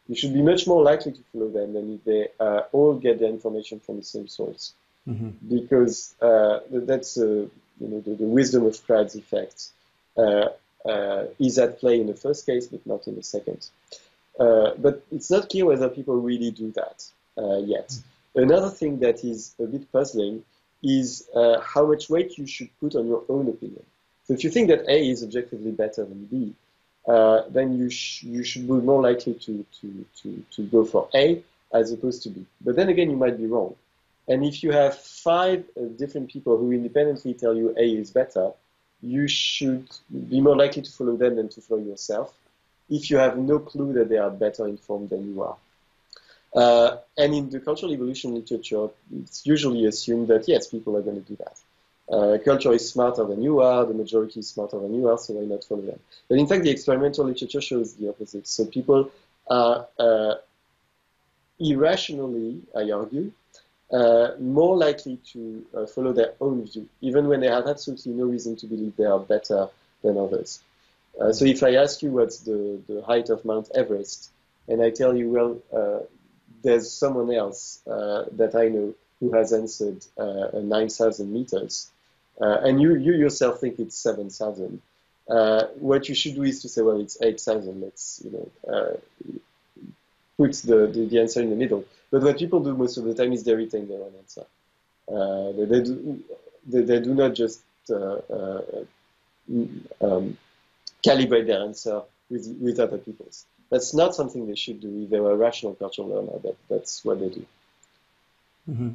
Speaker 2: you should be much more likely to follow them than if they uh, all get their information from the same source. Mm-hmm. Because uh, that's you know the, the, wisdom of crowds effect uh, is at play in the first case, but not in the second. Uh, but it's not clear whether people really do that uh, yet. Mm. Another thing that is a bit puzzling is uh, how much weight you should put on your own opinion. So if you think that A is objectively better than B, uh, then you, sh- you should be more likely to, to, to, to go for A as opposed to B. But then again, you might be wrong. And if you have five uh, different people who independently tell you A is better, you should be more likely to follow them than to follow yourself if you have no clue that they are better informed than you are. Uh, and in the cultural evolution literature, it's usually assumed that yes, people are going to do that. Uh, culture is smarter than you are, the majority is smarter than you are, so why not follow them? But in fact, the experimental literature shows the opposite. So people are uh, irrationally, I argue, uh, more likely to uh, follow their own view, even when they have absolutely no reason to believe they are better than others. Uh, so if I ask you what's the, the height of Mount Everest, and I tell you, well, uh, there's someone else uh, that I know who has answered 9,000 meters, and you, you yourself think it's 7,000, what you should do is to say, well, it's 8,000. Let's, you know, put the, the, the, answer in the middle. But what people do most of the time is they retain their own answer. Uh, they, they, do, they, they, do not just uh, uh, um, calibrate their answer with, with other people's. That's not something they should do. If they were a rational cultural learner, that, that's what they do.
Speaker 1: Mm-hmm.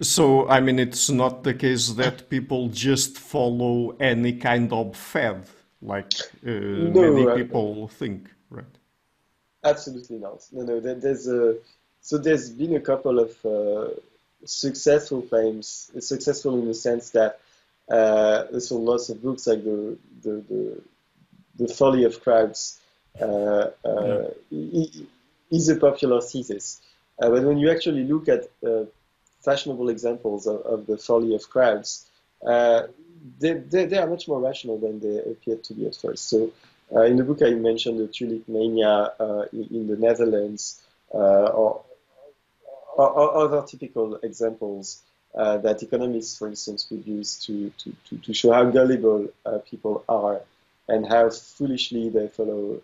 Speaker 1: So, I mean, it's not the case that people just follow any kind of fad, like uh, no, many people think, right?
Speaker 2: Absolutely not. No, no. There's a so there's been a couple of uh, successful claims, successful in the sense that uh, there's lots of books like the the the, the folly of crowds uh, uh yeah. is a popular thesis. Uh, but when you actually look at uh, fashionable examples of, of, the folly of crowds, they, they, they, are much more rational than they appear to be at first. So uh, in the book, I mentioned the tulip mania uh, in, in, the Netherlands, uh, or, or, other typical examples that economists, for instance, would use to, to, to, to show how gullible people are and how foolishly they follow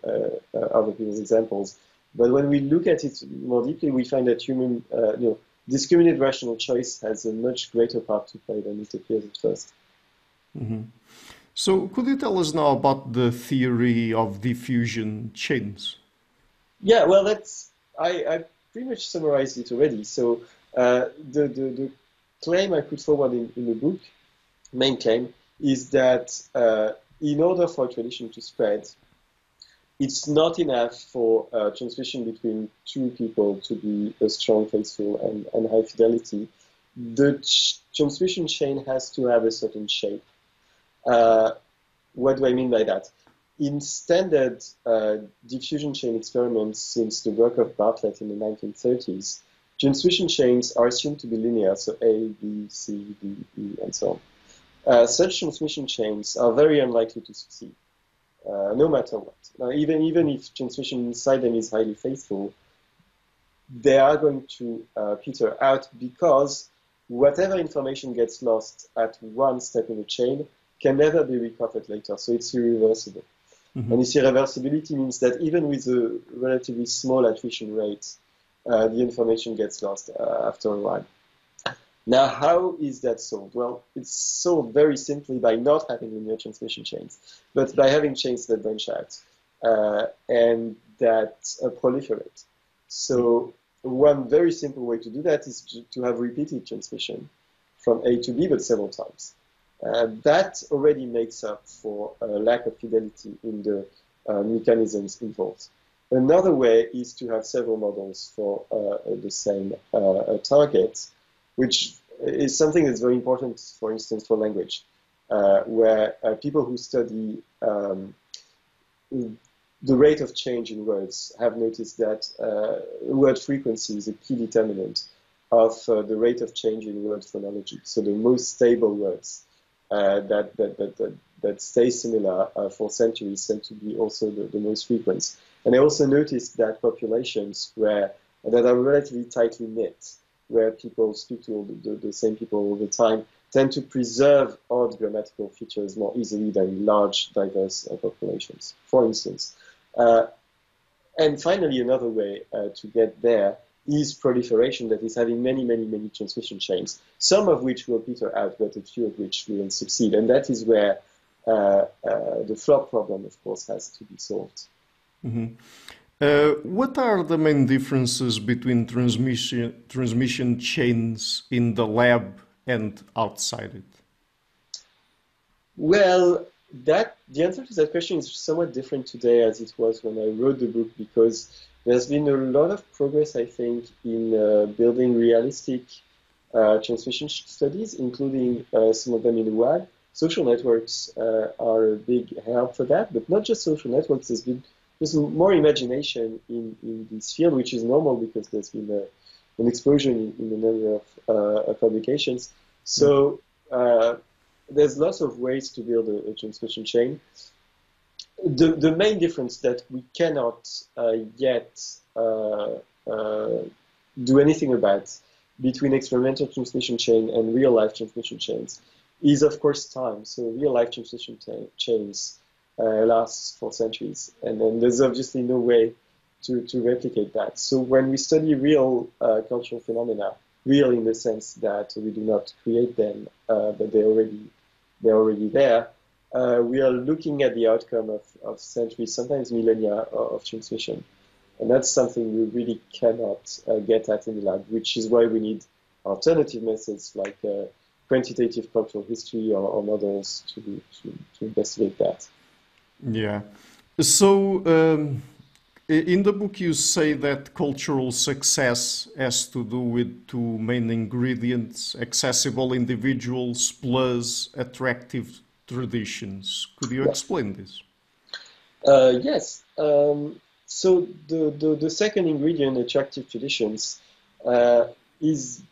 Speaker 2: other people's examples. But when we look at it more deeply, we find that human, uh, you know, discriminated rational choice has a much greater part to play than it appears at 1st
Speaker 1: mm-hmm. So, could you tell us now about the theory of diffusion chains?
Speaker 2: Yeah, well, that's I, I pretty much summarized it already. So, uh, the, the, the claim I put forward in, in the book, main claim, is that uh, in order for a tradition to spread, it's not enough for uh, transmission between two people to be a strong, faithful, and, and high fidelity. The ch- transmission chain has to have a certain shape. Uh, what do I mean by that? In standard uh, diffusion chain experiments since the work of Bartlett in the 1930s, transmission chains are assumed to be linear, so A, B, C, D, E, and so on. uh, such transmission chains are very unlikely to succeed, uh, no matter what. Now, even, even if transmission inside them is highly faithful, they are going to uh, peter out because whatever information gets lost at one step in the chain can never be recovered later. So it's irreversible. Mm-hmm. And this irreversibility means that even with a relatively small attrition rate, uh, the information gets lost uh, after a while. Now, how is that solved? Well, it's solved very simply by not having linear transmission chains, but by having chains that branch out uh, and that uh, proliferate. So one very simple way to do that is to have repeated transmission from A to B, but several times. Uh, that already makes up for a lack of fidelity in the uh, mechanisms involved. Another way is to have several models for uh, the same uh, target, which is something that's very important, for instance, for language, uh, where uh, people who study um, the rate of change in words have noticed that uh, word frequency is a key determinant of uh, the rate of change in word phonology. So the most stable words uh, that, that, that, that, that stay similar uh, for centuries tend to be also the, the most frequent. And I also noticed that populations where that are relatively tightly knit, where people speak to the, the, the same people all the time, tend to preserve odd grammatical features more easily than large, diverse uh, populations. For instance, uh, and finally, another way uh, to get there is proliferation that is having many, many, many transmission chains, some of which will peter out, but a few of which will succeed. And that is where uh, uh, the flop problem, of course, has to be solved.
Speaker 1: Mm-hmm. Uh, what are the main differences between transmission, transmission chains in the lab and outside it?
Speaker 2: Well, that the answer to that question is somewhat different today as it was when I wrote the book because there's been a lot of progress, I think, in uh, building realistic uh, transmission studies, including uh, some of them in the WAG. Social networks uh, are a big help for that, but not just social networks. There's been there's more imagination in, in this field, which is normal because there's been a, an explosion in, in the number of, uh, publications. So uh, there's lots of ways to build a, a transmission chain. The, the main difference that we cannot uh, yet uh, uh, do anything about between experimental transmission chain and real life transmission chains is, of course, time. So real life transmission chains uh, last for centuries, and then there's obviously no way to, to replicate that. So when we study real uh, cultural phenomena, real in the sense that we do not create them, uh, but they already they're already there. Uh, we are looking at the outcome of, of centuries, sometimes millennia of transmission. And that's something we really cannot uh, get at in the lab, which is why we need alternative methods like uh, quantitative cultural history or, or models to, to, to, investigate that.
Speaker 1: Yeah. So, um, in the book, you say that cultural success has to do with two main ingredients accessible individuals plus attractive traditions. Could you explain this?
Speaker 2: Uh, yes. Um, so, the, the, the, second ingredient, attractive traditions, uh, is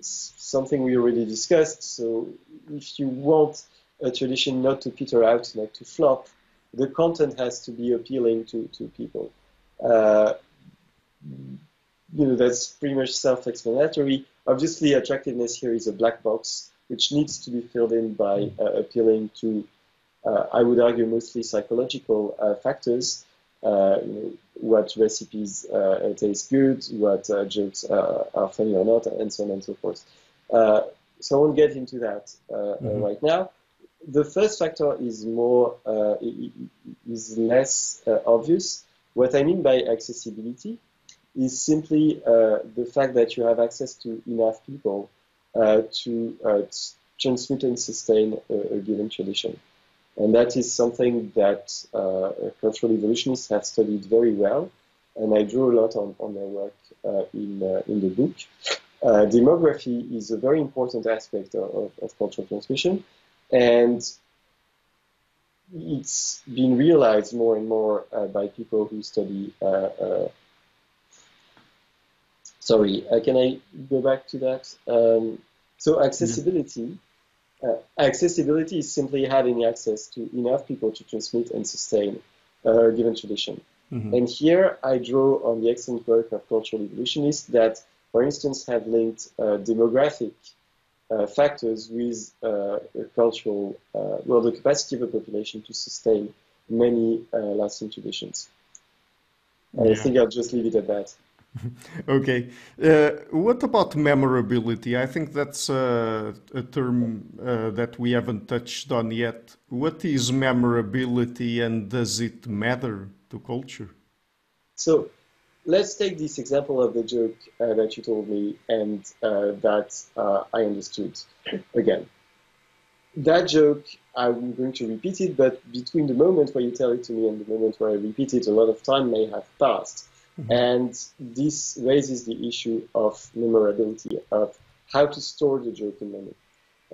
Speaker 2: something we already discussed. So, if you want a tradition not to peter out, not to flop, the content has to be appealing to, to people. Uh, you know, that's pretty much self-explanatory. Obviously, attractiveness here is a black box, which needs to be filled in by uh, appealing to, uh, I would argue, mostly psychological uh, factors. Uh, you know, what recipes uh, taste good, what jokes are funny or not, and so on and so forth. so I won't get into that mm-hmm. right now. The first factor is more is less obvious. What I mean by accessibility is simply uh, the fact that you have access to enough people uh, to uh, transmit and sustain a, a, given tradition. And that is something that uh, cultural evolutionists have studied very well, and I drew a lot on, on their work uh, in, uh, in the book. demography is a very important aspect of, of, of cultural transmission, and it's been realized more and more uh, by people who study. Uh, uh, sorry, uh, can I go back to that? Um, so accessibility Uh, accessibility is simply having access to enough people to transmit and sustain a given tradition. Mm-hmm. And here I draw on the excellent work of cultural evolutionists that, for instance, have linked uh, demographic uh, factors with uh, cultural, uh, well, the capacity of a population to sustain many uh, lasting traditions. Yeah. I think I'll just leave it at that.
Speaker 1: okay. Uh, what about memorability? I think that's a, a term uh, that we haven't touched on yet. What is memorability and does it matter to culture?
Speaker 2: So let's take this example of the joke uh, that you told me and uh, that uh, I understood again. That joke, I'm going to repeat it, but between the moment where you tell it to me and the moment where I repeat it, a lot of time may have passed. Mm-hmm. And this raises the issue of memorability, of how to store the joke in memory.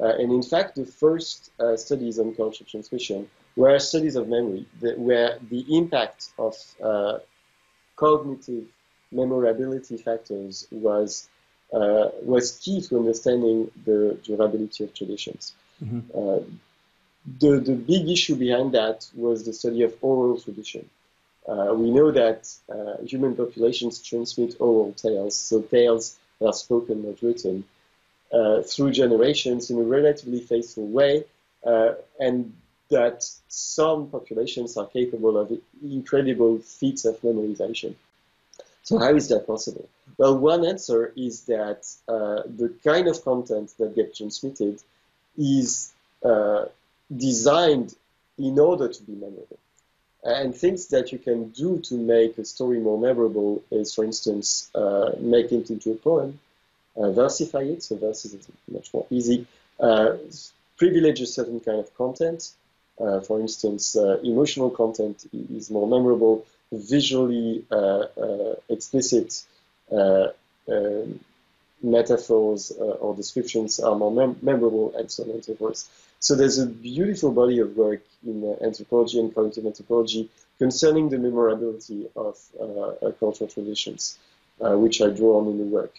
Speaker 2: Uh, and in fact, the first uh, studies on culture transmission were studies of memory, the, where the impact of uh, cognitive memorability factors was uh, was key to understanding the durability of traditions. Mm-hmm. Uh, the, the big issue behind that was the study of oral tradition. Uh, we know that uh, human populations transmit oral tales, so tales that are spoken, not written, uh, through generations in a relatively faithful way, uh, and that some populations are capable of incredible feats of memorization. So how is that possible? Well, one answer is that uh, the kind of content that gets transmitted is uh, designed in order to be memorable. And things that you can do to make a story more memorable is, for instance, uh, make it into a poem, uh, versify it, so verses is much more easy, uh, privilege a certain kind of content. Uh, for instance, uh, emotional content is more memorable, visually uh, explicit um, metaphors or descriptions are more mem- memorable, and so on and so forth. So there's a beautiful body of work in anthropology and cognitive anthropology concerning the memorability of uh, cultural traditions, uh, which I draw on in the work.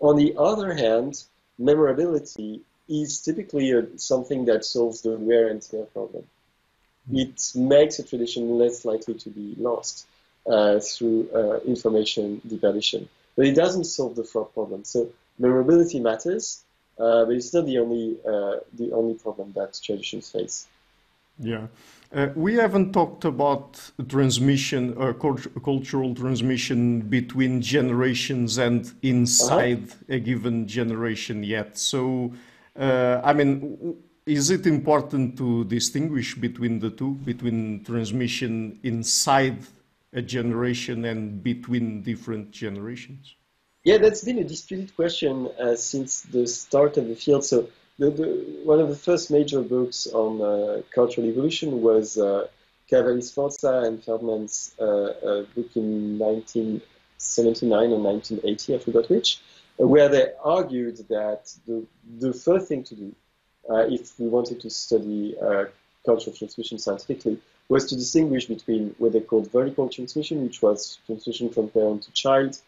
Speaker 2: On the other hand, memorability is typically a, something that solves the wear and tear problem. Hmm. It makes a tradition less likely to be lost uh, through uh, information deperdition, but it doesn't solve the flop problem. So memorability matters, uh, but it's not the only uh, the only problem that traditions face.
Speaker 1: Yeah. Uh, we haven't talked about transmission, uh, cultural transmission between generations and inside -huh. a given generation yet. So, I mean, is it important to distinguish between the two, between transmission inside a generation and between different generations?
Speaker 2: Yeah, that's been a disputed question uh, since the start of the field. So the, the, one of the first major books on uh, cultural evolution was uh, Cavalli Sforza and Feldman's uh, uh, book in 1979 or 1980, I forgot which, uh, where they argued that the, the first thing to do uh, if we wanted to study cultural transmission scientifically was to distinguish between what they called vertical transmission, which was transmission from parent to child,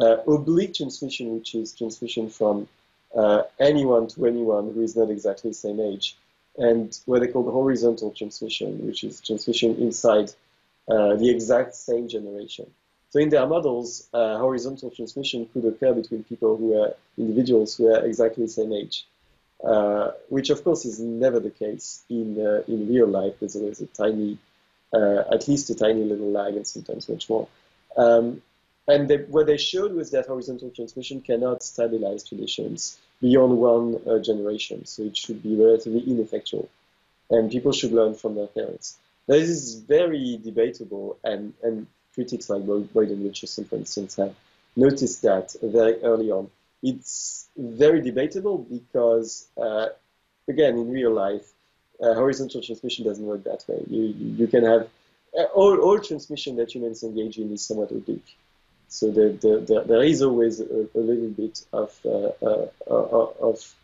Speaker 2: uh, oblique transmission, which is transmission from uh, anyone to anyone who is not exactly the same age, and what they called horizontal transmission, which is transmission inside uh, the exact same generation. So in their models, uh, horizontal transmission could occur between people who are individuals who are exactly the same age, uh, which of course is never the case in uh, in real life. There's always a tiny, at least a tiny little lag, and sometimes much more. Um, and they, what they showed was that horizontal transmission cannot stabilize traditions beyond one uh, generation, so it should be relatively ineffectual, and people should learn from their parents. this is very debatable, and, and critics like Boyd and Richerson, for instance, have noticed that very early on. It's very debatable because, uh, again, in real life, uh, horizontal transmission doesn't work that way. You, you can have uh, all, all transmission that humans engage in is somewhat oblique. So the, the, the, there is always a, a little bit of uh, uh, uh of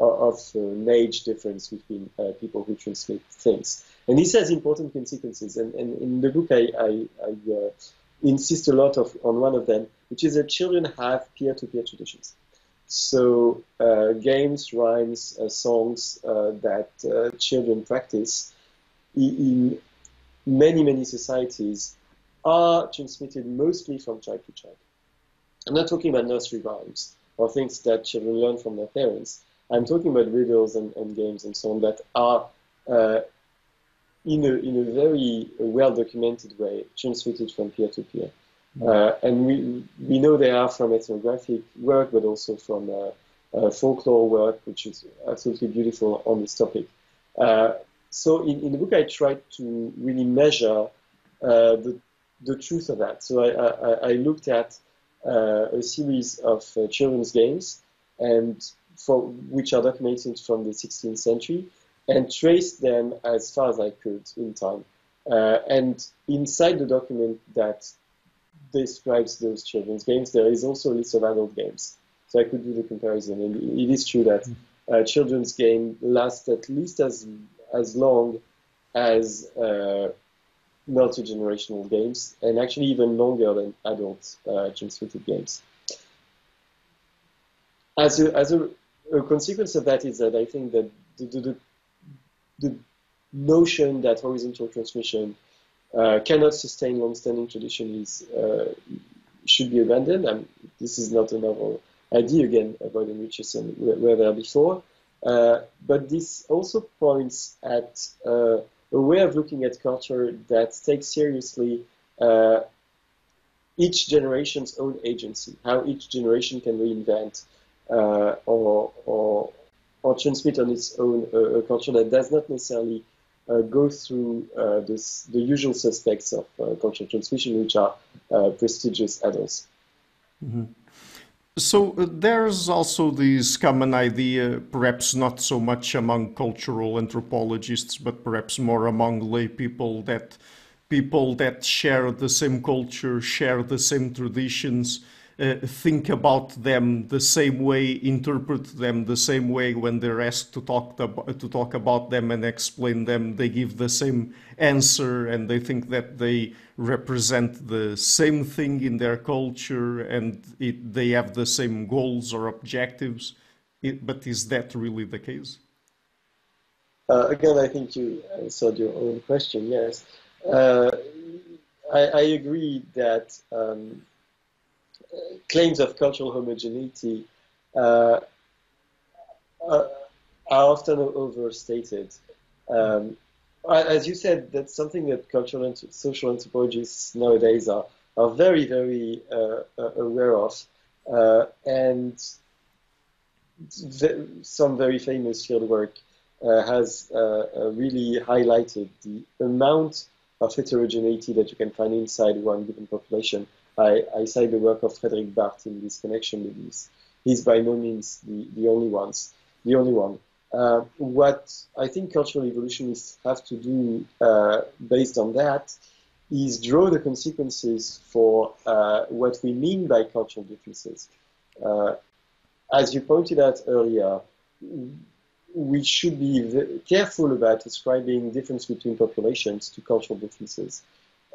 Speaker 2: of an age difference between people who transmit things, and this has important consequences. And, and in the book, I, I, I insist a lot of, on one of them, which is that children have peer-to-peer traditions. So uh, games, rhymes, uh, songs uh, that uh, children practice in many, many societies are transmitted mostly from child to child. I'm not talking about nursery rhymes or things that children learn from their parents. I'm talking about riddles and, and games and so on that are uh, in, a, in a very well documented way transmitted from peer to peer. Uh, and we, we know they are from ethnographic work, but also from uh, uh, folklore work, which is absolutely beautiful on this topic. Uh, so in, in the book, I tried to really measure uh, the, the truth of that. So I, I, I looked at uh, a series of children's games, and for, which are documented from the 16th century, and traced them as far as I could in time. and inside the document that describes those children's games, there is also a list of adult games. So I could do the comparison. And it is true that uh, children's game lasts at least as as long as uh, multi-generational games, and actually even longer than adult uh, transmitted games. As a, as a, a, consequence of that is that I think that the, the, the notion that horizontal transmission uh, cannot sustain long-standing tradition is uh, should be abandoned. Um, this is not a novel idea again Boyd and Richerson were, were there before, uh, but this also points at uh, a way of looking at culture that takes seriously uh, each generation's own agency, how each generation can reinvent uh, or, or, or transmit on its own a culture that does not necessarily uh, go through uh, this, the usual suspects of uh, cultural transmission, which are prestigious adults.
Speaker 1: Mm-hmm. So uh, there's also this common idea, perhaps not so much among cultural anthropologists, but perhaps more among lay people, that people that share the same culture, share the same traditions, uh, think about them the same way, interpret them the same way when they're asked to talk to talk about them and explain them. They give the same answer, and they think that they represent the same thing in their culture, and it, they have the same goals or objectives. It, but is that really the case?
Speaker 2: Uh, again, I think you answered your own question. Yes, uh, I, I, agree that. Um, claims of cultural homogeneity uh, are, often overstated. Um, as you said, that's something that cultural and social anthropologists nowadays are, are very, very uh, uh aware of. Uh, and some very famous fieldwork uh, has uh, really highlighted the amount of heterogeneity that you can find inside one given population. I, I cite the work of Fredrik Barth in this connection with this. He's by no means the, the only ones, the only one. Uh, what I think cultural evolutionists have to do uh, based on that is draw the consequences for uh, what we mean by cultural differences. Uh, as you pointed out earlier, we should be careful about ascribing difference between populations to cultural differences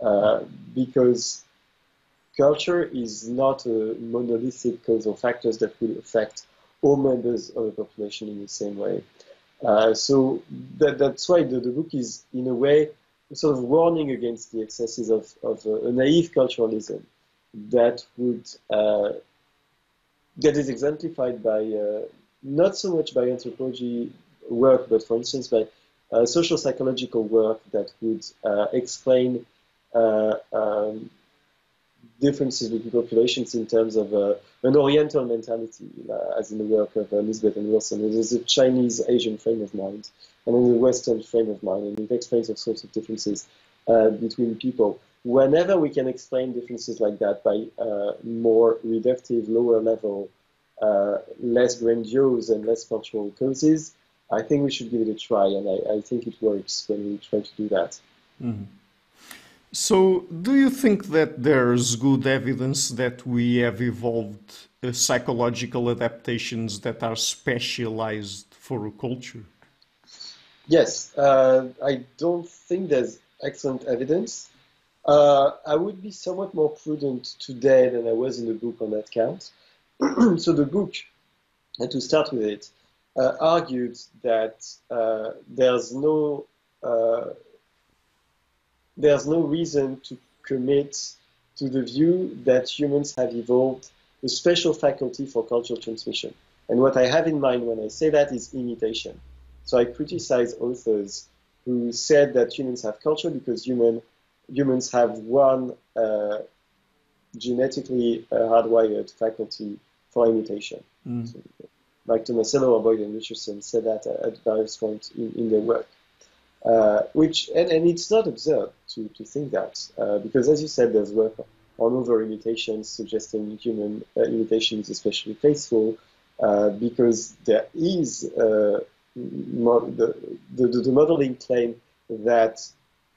Speaker 2: uh, because culture is not a monolithic causal factors that will affect all members of the population in the same way. Uh, so that, that's why the, the, book is, in a way, sort of warning against the excesses of, of uh, a naive culturalism that would uh, that is exemplified by uh, not so much by anthropology work, but for instance by uh, social psychological work that would uh, explain um, differences between populations in terms of uh, an Oriental mentality, uh, as in the work of Elizabeth and Wilson. There's a Chinese Asian frame of mind and then the Western frame of mind, and it explains all sorts of differences uh, between people. Whenever we can explain differences like that by uh, more reductive, lower level, uh, less grandiose and less cultural causes, I think we should give it a try, and I, I think it works when we try to do that. Mm-hmm.
Speaker 1: So, do you think that there's good evidence that we have evolved uh, psychological adaptations that are specialized for a culture?
Speaker 2: Yes, uh, I don't think there's excellent evidence. Uh, I would be somewhat more prudent today than I was in the book on that count. so the book and to start with it, uh, argued that uh, there's no uh, there's no reason to commit to the view that humans have evolved a special faculty for cultural transmission. And what I have in mind when I say that is imitation. So I criticize authors who said that humans have culture because human, humans have one uh, genetically uh, hardwired faculty for imitation. Mm. So, like Tomasello or Boyd and Richerson said that at various points in, in their work. Uh, which and, and it's not absurd to, to think that uh, because as you said there's work on other imitations suggesting human uh, imitation is especially faithful uh, because there is uh, the, the, the, modeling claim that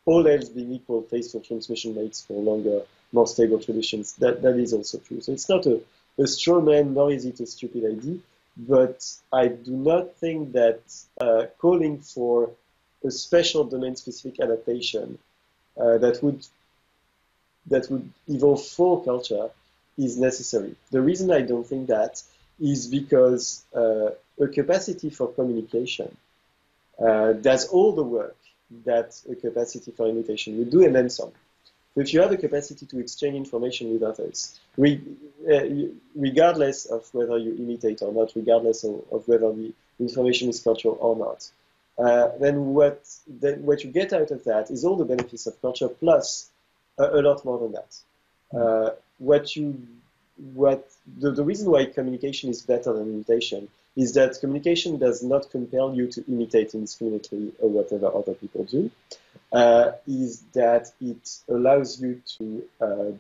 Speaker 2: all else being equal faithful transmission makes for longer more stable traditions that, that is also true. So it's not a, a straw man nor is it a stupid idea but I do not think that uh, calling for a special domain-specific adaptation uh, that would that would evolve for culture is necessary. The reason I don't think that is because uh, a capacity for communication uh, does all the work that a capacity for imitation would do, and then some. So if you have a capacity to exchange information with others, uh, regardless of whether you imitate or not, regardless of, of whether the information is cultural or not, uh, then what then what you get out of that is all the benefits of culture plus a, a lot more than that. Uh, what you what the, the reason why communication is better than imitation is that communication does not compel you to imitate indiscriminately or whatever other people do. Uh, is that it allows you to uh,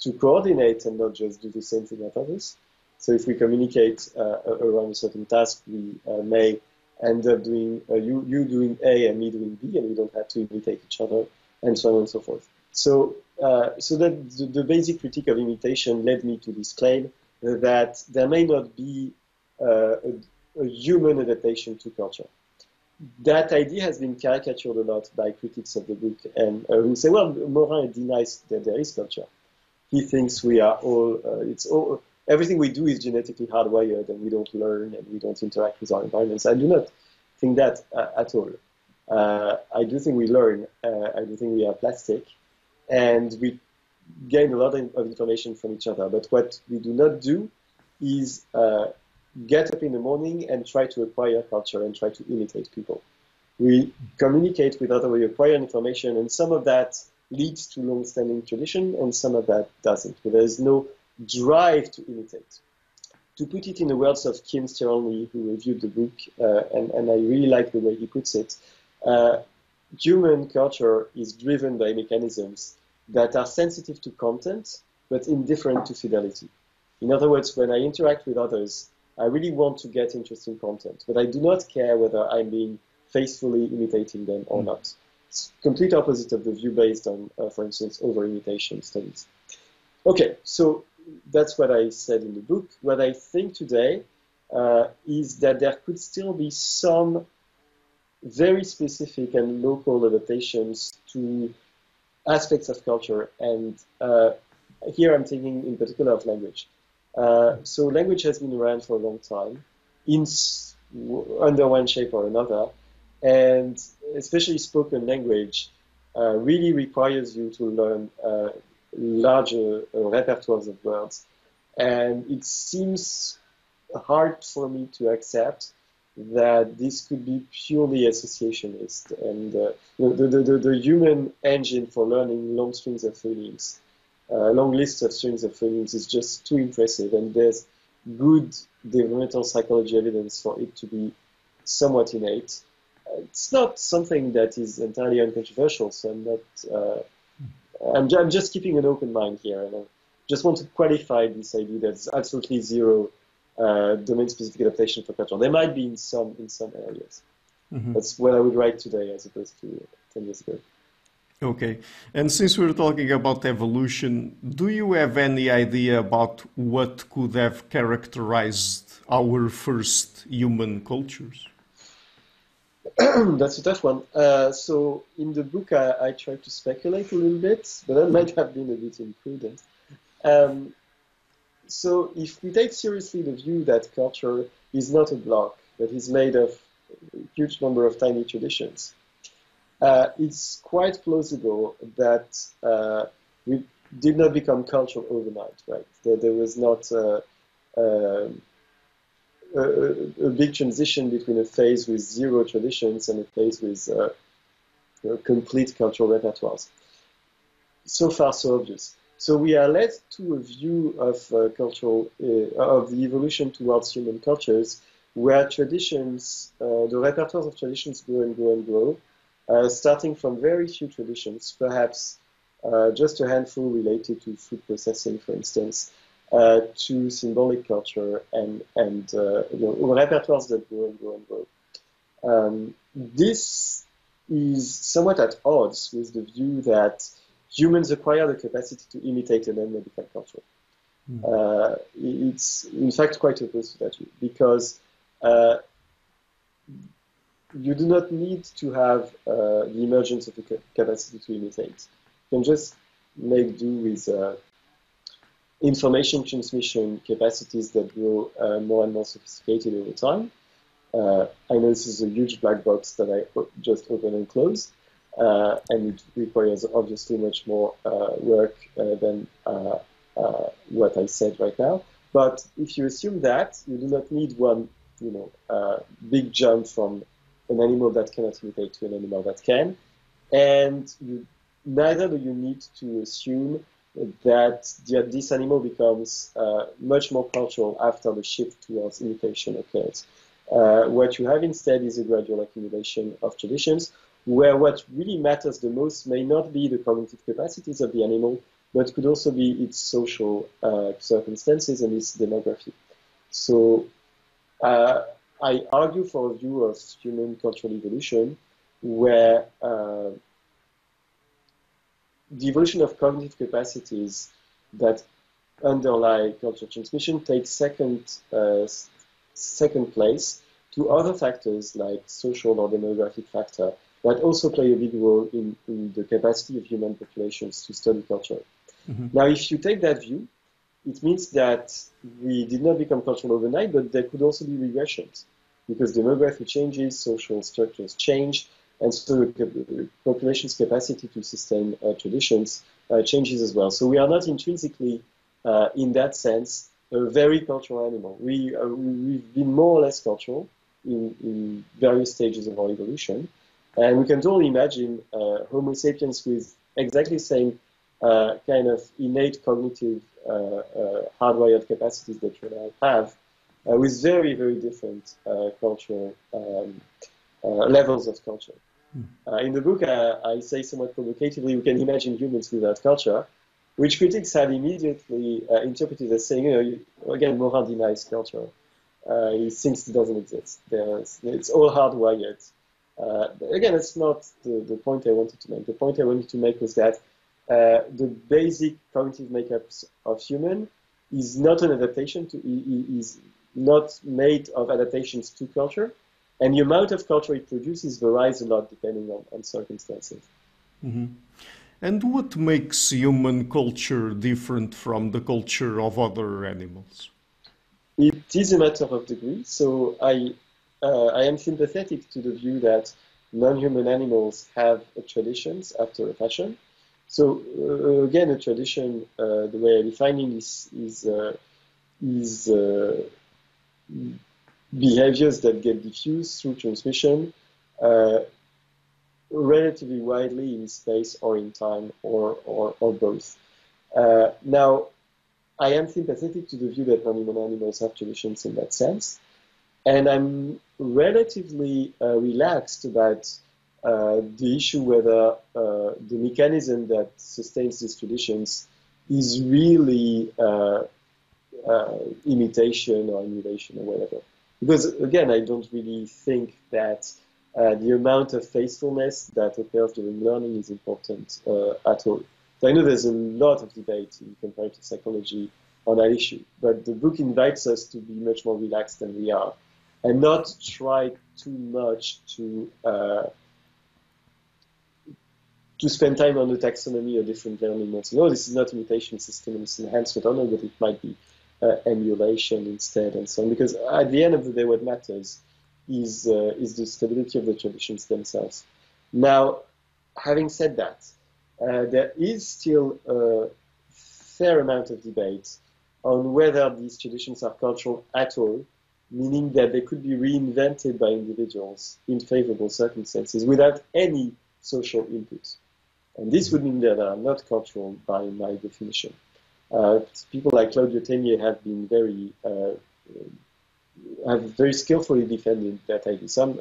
Speaker 2: to coordinate and not just do the same thing as others. So if we communicate uh, around a certain task, we uh, may end up doing uh, you you doing A and me doing B, and we don't have to imitate each other, and so on and so forth. So uh, so that the, the, basic critique of imitation led me to this claim that there may not be uh, a, a, human adaptation to culture. That idea has been caricatured a lot by critics of the book, and uh, who say, well, Morin denies that there is culture. He thinks we are all uh, it's all everything we do is genetically hardwired and we don't learn and we don't interact with our environments. I do not think that uh, at all. Uh, I do think we learn. Uh, I do think we are plastic and we gain a lot of information from each other. But what we do not do is uh, get up in the morning and try to acquire culture and try to imitate people. We communicate with other, we acquire information, and some of that leads to long-standing tradition, and some of that doesn't. But there is no drive to imitate. To put it in the words of Kim Sterelny, who reviewed the book, uh, and, and, I really like the way he puts it, uh, human culture is driven by mechanisms that are sensitive to content, but indifferent to fidelity. In other words, when I interact with others, I really want to get interesting content, but I do not care whether I'm being faithfully imitating them or mm. not. It's complete opposite of the view based on, uh, for instance, over imitation studies. Okay, so that's what I said in the book. What I think today uh, is that there could still be some very specific and local adaptations to aspects of culture. And uh, here I'm thinking in particular of language. Uh, so language has been around for a long time, in under one shape or another, and especially spoken language uh, really requires you to learn uh, larger uh, repertoires of words. And it seems hard for me to accept that this could be purely associationist. And uh, the, the, the, the, human engine for learning long strings of feelings, uh, long lists of strings of feelings is just too impressive. And there's good developmental psychology evidence for it to be somewhat innate. It's not something that is entirely uncontroversial, so I'm not uh, I'm, I'm just keeping an open mind here, and I just want to qualify this idea that it's absolutely zero uh, domain-specific adaptation for culture. There might be in some in some areas. Mm-hmm. That's what I would write today, as opposed to ten years ago.
Speaker 1: Okay, and since we're talking about evolution, do you have any idea about what could have characterized our first human cultures?
Speaker 2: That's a tough one. Uh, so in the book, I, I tried to speculate a little bit, but that might have been a bit imprudent. Um, so if we take seriously the view that culture is not a block, but is made of a huge number of tiny traditions. Uh, it's quite plausible that uh, we did not become cultural overnight, right? That there was not uh, um, a, a, big transition between a phase with zero traditions and a phase with uh, complete cultural repertoires. So far, so obvious. So we are led to a view of uh, cultural uh, of the evolution towards human cultures, where traditions, uh, the repertoires of traditions grow and grow and grow, uh, starting from very few traditions, perhaps uh, just a handful related to food processing, for instance, uh, to symbolic culture and and you know, repertoires that grow and grow and grow. Um, this is somewhat at odds with the view that humans acquire the capacity to imitate and then modify culture. Mm. Uh, it's in fact quite opposed to that view because uh, you do not need to have uh, the emergence of the capacity to imitate. You can just make do with uh, information transmission capacities that grow uh, more and more sophisticated over time. Uh, I know this is a huge black box that I just open and close, uh, and it requires obviously much more uh, work uh, than uh, what I said right now. But if you assume that, you do not need one, you know, big jump from an animal that cannot imitate to an animal that can, and you, neither do you need to assume that this animal becomes uh, much more cultural after the shift towards imitation occurs. Uh, what you have instead is a gradual accumulation of traditions where what really matters the most may not be the cognitive capacities of the animal, but could also be its social uh, circumstances and its demography. So uh, I argue for a view of human cultural evolution where uh, the evolution of cognitive capacities that underlie cultural transmission takes second, uh, second place to other factors like social or demographic factor that also play a big role in, in the capacity of human populations to study culture. Mm-hmm. Now, if you take that view, it means that we did not become cultural overnight, but there could also be regressions because demography changes, social structures change, and so the population's capacity to sustain uh, traditions uh, changes as well. So we are not intrinsically, uh, in that sense, a very cultural animal. We, we've been more or less cultural in, in various stages of our evolution. And we can totally imagine uh, Homo sapiens with exactly the same uh, kind of innate cognitive uh, hardwired capacities that you and I have, with very, very different cultural um, levels of culture. Hmm. in the book, I say somewhat provocatively, we can imagine humans without culture, which critics have immediately interpreted as saying, you know, again, Morin denies culture. he thinks it doesn't exist. There's, it's all hardwired. Uh, again, it's not the, the point I wanted to make. The point I wanted to make was that uh, the basic cognitive makeups of human is not an adaptation to is not made of adaptations to culture, and the amount of culture it produces varies a lot depending on, on circumstances.
Speaker 1: Mm-hmm. And what makes human culture different from the culture of other animals?
Speaker 2: It is a matter of degree. So I uh, I am sympathetic to the view that non-human animals have traditions after a fashion. So uh, again, a tradition, uh, the way I define it is is, uh, is uh, behaviors that get diffused through transmission uh, relatively widely in space or in time or, or, or both. now, I am sympathetic to the view that non-human animals have traditions in that sense. And I'm relatively uh, relaxed about uh, the issue whether uh, the mechanism that sustains these traditions is really uh, uh, imitation or emulation or whatever. Because again, I don't really think that uh, the amount of faithfulness that occurs during learning is important at all. So I know there's a lot of debate in comparative psychology on that issue, but the book invites us to be much more relaxed than we are and not try too much to uh, to spend time on the taxonomy or different learning modes. No, this is not imitation system, it's enhancement. I don't know what it might be. Uh, emulation instead and so on. Because at the end of the day, what matters is, uh, is the stability of the traditions themselves. Now, having said that, uh, there is still a fair amount of debate on whether these traditions are cultural at all, meaning that they could be reinvented by individuals in favorable circumstances without any social input. And this would mean that they are not cultural by my definition. Uh, people like Claudio Tennie have been very, uh, have very skillfully defended that idea. So I'm,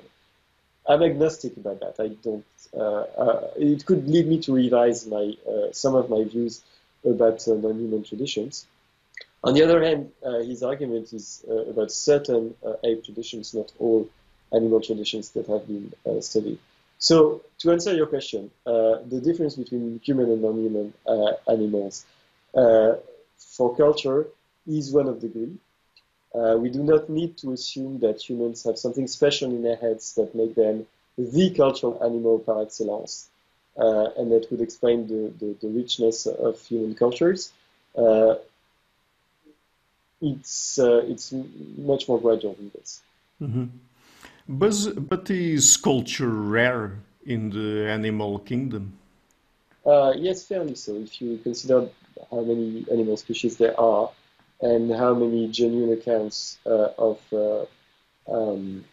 Speaker 2: I'm agnostic about that. I don't. Uh, uh it could lead me to revise my uh, some of my views about uh, non-human traditions. On the other hand, his argument is about certain ape traditions, not all animal traditions that have been studied. So to answer your question, uh, the difference between human and non-human uh, animals uh, for culture is one of degree. Uh, we do not need to assume that humans have something special in their heads that make them the cultural animal par excellence, uh, and that would explain the, the, the, richness of human cultures. Uh, it's it's much more gradual than this.
Speaker 1: Mm-hmm. But, but is culture rare in the animal kingdom?
Speaker 2: Uh, yes, fairly so. If you consider how many animal species there are and how many genuine accounts uh, of uh, um,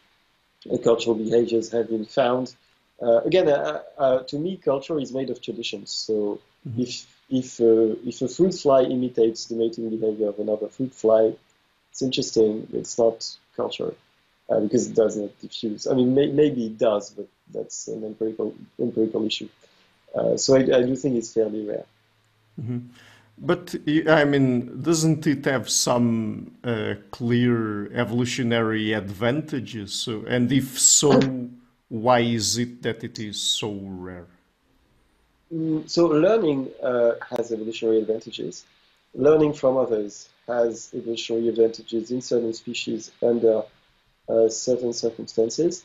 Speaker 2: cultural behaviors have been found. Uh, again, uh, uh, to me, culture is made of traditions. So mm-hmm. if if if a fruit fly imitates the mating behavior of another fruit fly, it's interesting. It's not culture uh, because it does not diffuse. I mean, may, maybe it does, but that's an empirical empirical issue. Uh, so I, I, do think it's fairly rare.
Speaker 1: Mm-hmm. But I mean, doesn't it have some uh, clear evolutionary advantages? So, and if so, why is it that it is so rare?
Speaker 2: Mm, so learning uh, has evolutionary advantages. Learning from others has evolutionary advantages in certain species under uh, certain circumstances.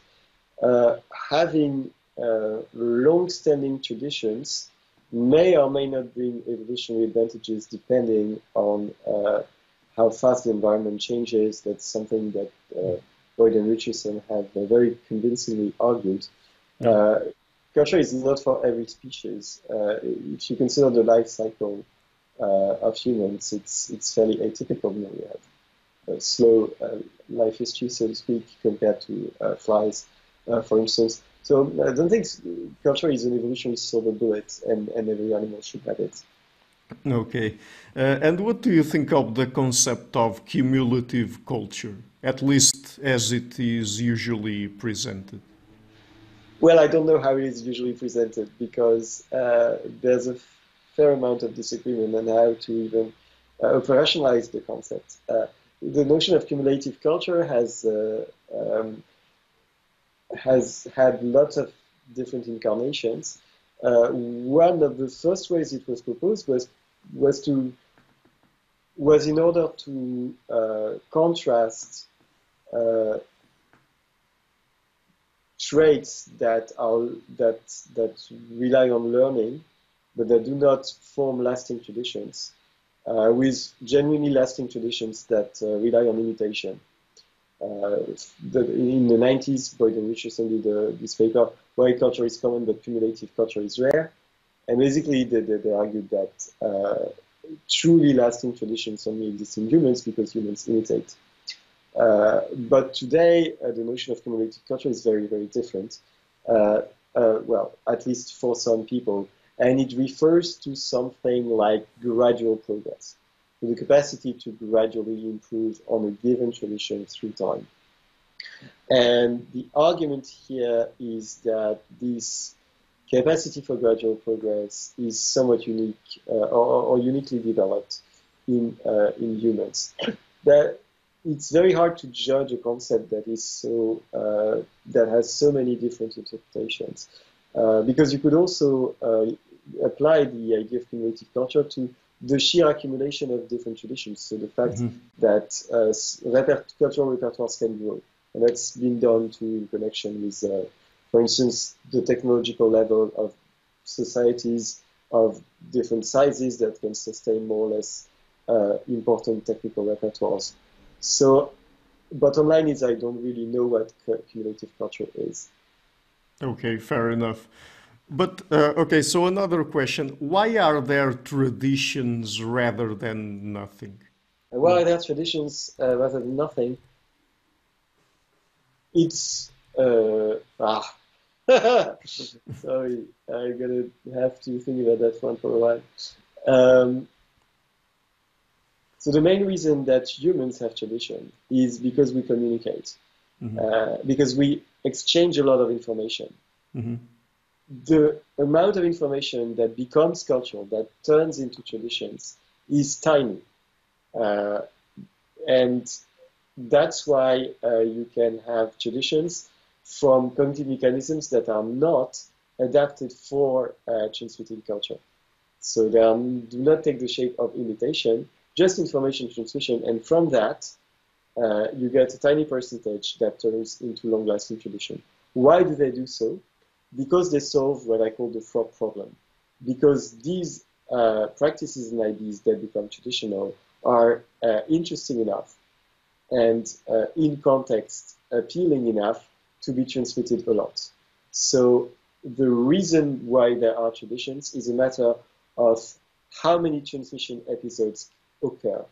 Speaker 2: Uh, having uh, long-standing traditions may or may not bring evolutionary advantages depending on how fast the environment changes. That's something that Boyd and Richerson have very convincingly argued. Uh, culture is not for every species. Uh, if you consider the life cycle uh, of humans, it's it's fairly atypical. You know, we have a slow uh, life history, so to speak, compared to uh, flies, uh, for instance. So I don't think culture is an evolutionary silver bullet, and, and every animal should have it.
Speaker 1: Okay. Uh, and what do you think of the concept of cumulative culture, at least as it is usually presented?
Speaker 2: Well, I don't know how it is usually presented because uh, there's a fair amount of disagreement on how to even uh, operationalize the concept the notion of cumulative culture has uh, um, has had lots of different incarnations. Uh, one of the first ways it was proposed was was to was in order to uh, contrast uh, traits that are that that rely on learning, but that do not form lasting traditions uh, with genuinely lasting traditions that uh, rely on imitation. Uh, the, in the 90s, Boyd and Richerson did uh, this paper, why culture is common but cumulative culture is rare. And basically, they, they, they argued that uh, truly lasting traditions only exist in humans because humans imitate. Uh, but today, the notion of cumulative culture is very, very different. well, at least for some people, and it refers to something like gradual progress, the capacity to gradually improve on a given tradition through time. And the argument here is that this capacity for gradual progress is somewhat unique uh, or, or, uniquely developed in uh, in humans. that it's very hard to judge a concept that is so uh, that has so many different interpretations. Uh, because you could also uh, apply the idea of cumulative culture to the sheer accumulation of different traditions. So the fact mm-hmm. that uh, reper- cultural repertoires can grow, and that's been done to in connection with, uh, for instance, the technological level of societies of different sizes that can sustain more or less uh, important technical repertoires. So, bottom line is I don't really know what cumulative culture is.
Speaker 1: Okay, fair enough. But uh, okay, so another question: Why are there traditions rather than nothing?
Speaker 2: Why are there traditions uh, rather than nothing? It's uh, ah. Sorry, I'm gonna have to think about that one for a while. Um, so the main reason that humans have tradition is because we communicate, mm-hmm. uh, because we exchange a lot of information. Mm-hmm. The amount of information that becomes cultural, that turns into traditions, is tiny. Uh, and that's why uh, you can have traditions from cognitive mechanisms that are not adapted for uh, transmitted culture. So they are, do not take the shape of imitation, just information transmission, and from that, uh, you get a tiny percentage that turns into long-lasting tradition. Why do they do so? Because they solve what I call the flop problem. Because these uh, practices and ideas that become traditional are uh, interesting enough and uh, in context appealing enough to be transmitted a lot. So the reason why there are traditions is a matter of how many transmission episodes occur.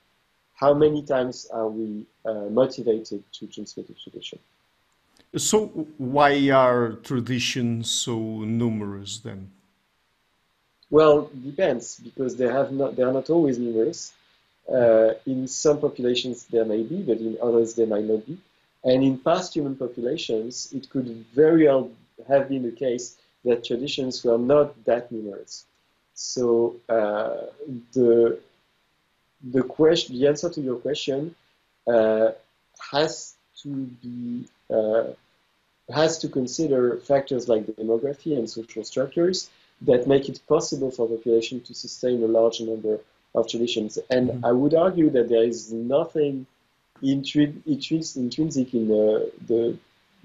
Speaker 2: How many times are we uh, motivated to transmit a tradition?
Speaker 1: So why are traditions so numerous then?
Speaker 2: Well, depends because they have not they are not always numerous. Uh, in some populations there may be, but in others there might not be. And in past human populations, it could very well have been the case that traditions were not that numerous. So uh, the the question, the answer to your question, uh, has to be uh, has to consider factors like demography and social structures that make it possible for the population to sustain a large number of traditions. And mm-hmm. I would argue that there is nothing intrinsic in the, the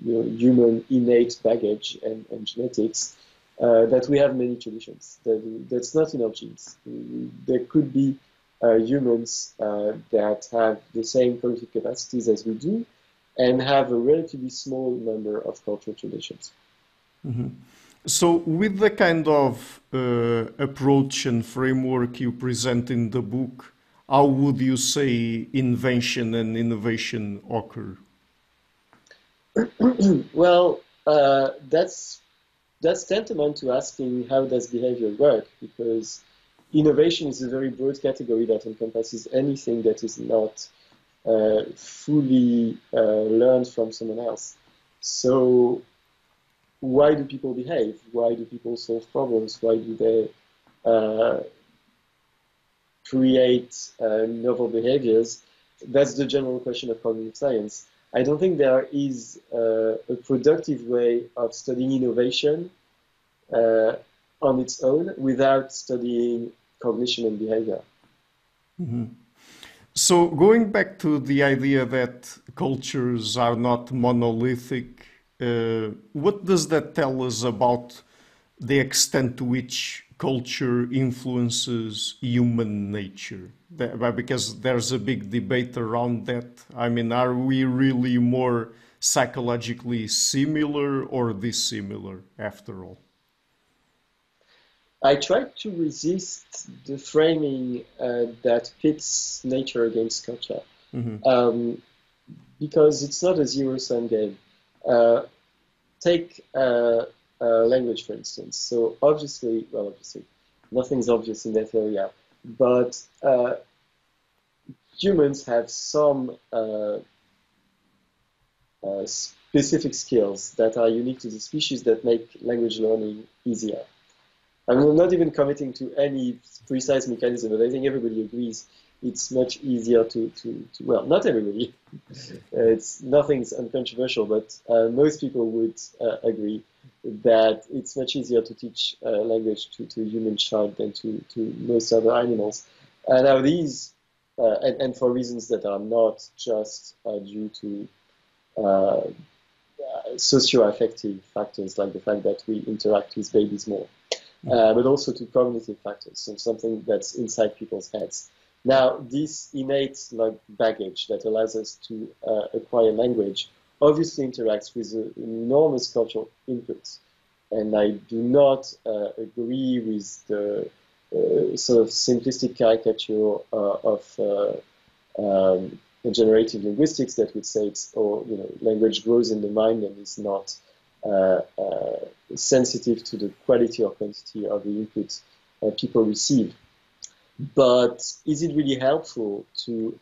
Speaker 2: you know, human innate baggage and, and genetics uh, that we have many traditions. That, that's not in our genes. There could be uh, humans uh, that have the same cognitive capacities as we do and have a relatively small number of cultural traditions.
Speaker 1: Mm-hmm. So, with the kind of uh, approach and framework you present in the book, how would you say invention and innovation occur?
Speaker 2: well, uh, that's that's tantamount to asking how does behavior work because innovation is a very broad category that encompasses anything that is not fully uh, learned from someone else. So why do people behave? Why do people solve problems? Why do they uh, create uh, novel behaviors? That's the general question of cognitive science. I don't think there is uh, a productive way of studying innovation uh, on its own without studying cognition and behavior.
Speaker 1: Mm-hmm. So, going back to the idea that cultures are not monolithic uh, what does that tell us about the extent to which culture influences human nature? Because there's a big debate around that. I mean, are we really more psychologically similar or dissimilar after all?
Speaker 2: I tried to resist the framing uh, that pits nature against culture mm-hmm. um, because it's not a zero sum game. Uh, take uh, language, for instance. So obviously, well, obviously, nothing's obvious in that area, but uh, humans have some uh, uh, specific skills that are unique to the species that make language learning easier. I'm not even committing to any precise mechanism, but I think everybody agrees it's much easier to, to, to well, not everybody. it's nothing's uncontroversial, but uh, most people would uh, agree that it's much easier to teach uh, language to, to a human child than to, to most other animals. Uh, now these, uh, and, and, for reasons that are not just uh, due to socio-affective factors like the fact that we interact with babies more, but also to cognitive factors, so something that's inside people's heads. Now, this innate like baggage that allows us to uh, acquire language obviously interacts with enormous cultural inputs. And I do not uh, agree with the uh, sort of simplistic caricature uh, of uh, um, generative linguistics that would say it's, or you know, language grows in the mind and is not uh, uh, sensitive to the quality or quantity of the input people receive. But is it really helpful to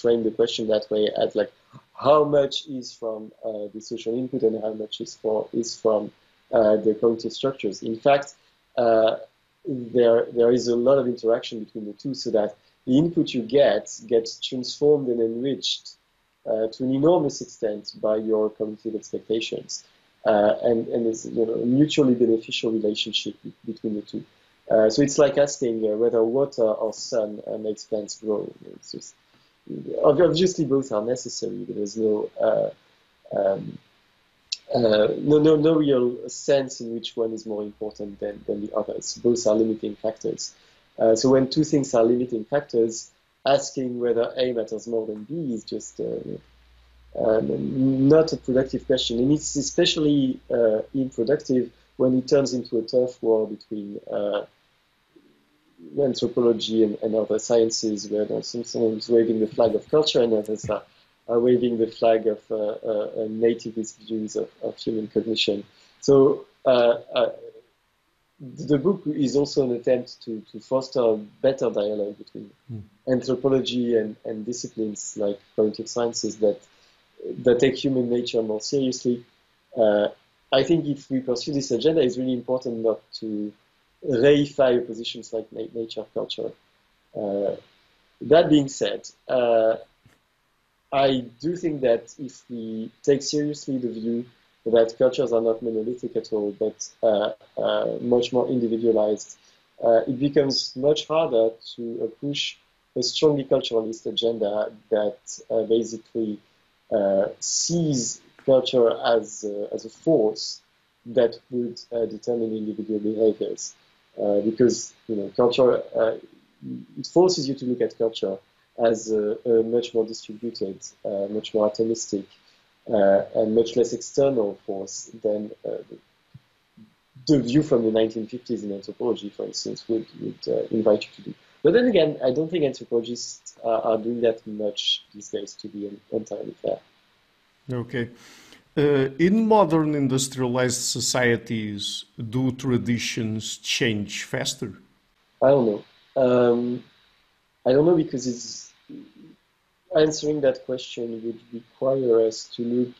Speaker 2: frame the question that way as like how much is from uh, the social input and how much is for is from uh, the cognitive structures. In fact, uh, there there is a lot of interaction between the two, so that the input you get gets transformed and enriched uh, to an enormous extent by your cognitive expectations, uh, and and it's you know, a mutually beneficial relationship between the two. Uh, so it's like asking whether water or sun makes plants grow. It's just obviously both are necessary, but there's no uh, um, uh, no, no, no real sense in which one is more important than, than the others. Both are limiting factors. Uh, so when two things are limiting factors, asking whether A matters more than B is just uh, um, not a productive question. And it's especially uh, unproductive when it turns into a turf war between uh, anthropology and, and other sciences where someone's waving the flag of culture and others are, are waving the flag of uh, uh, nativist views of, of, human cognition. So uh, uh, the book is also an attempt to, to foster a better dialogue between mm. anthropology and, and disciplines like cognitive sciences that that take human nature more seriously. Uh, I think if we pursue this agenda, it's really important not to reify positions like nature culture. Uh, that being said, uh, I do think that if we take seriously the view that cultures are not monolithic at all, but uh, uh much more individualized, uh, it becomes much harder to push a strongly culturalist agenda that basically sees culture as, as a force that would determine individual behaviors. Uh, because you know culture uh, it forces you to look at culture as a, a much more distributed, uh, much more atomistic, and much less external force than the view from the 1950s in anthropology, for instance, would, would uh, invite you to do. But then again, I don't think anthropologists are, are doing that much these days, to be entirely fair.
Speaker 1: Okay. Uh, in modern industrialized societies, do traditions change faster?
Speaker 2: I don't know. Um, I don't know because it's answering that question would require us to look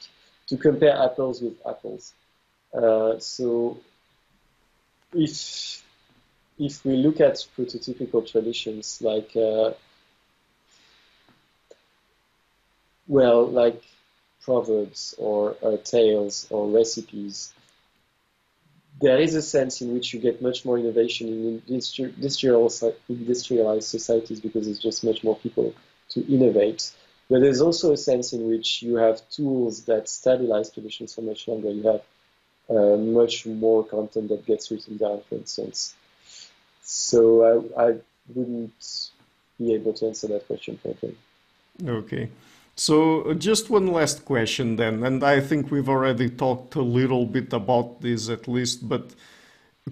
Speaker 2: to compare apples with apples. Uh, so if if we look at prototypical traditions like uh, well like proverbs or uh, tales or recipes, there is a sense in which you get much more innovation in industrial, industrialized societies because there's just much more people to innovate. But there's also a sense in which you have tools that stabilize traditions for much longer. You have uh, much more content that gets written down, for instance. So I, I wouldn't be able to answer that question, frankly.
Speaker 1: Okay. So uh, just one last question then, and I think we've already talked a little bit about this at least, but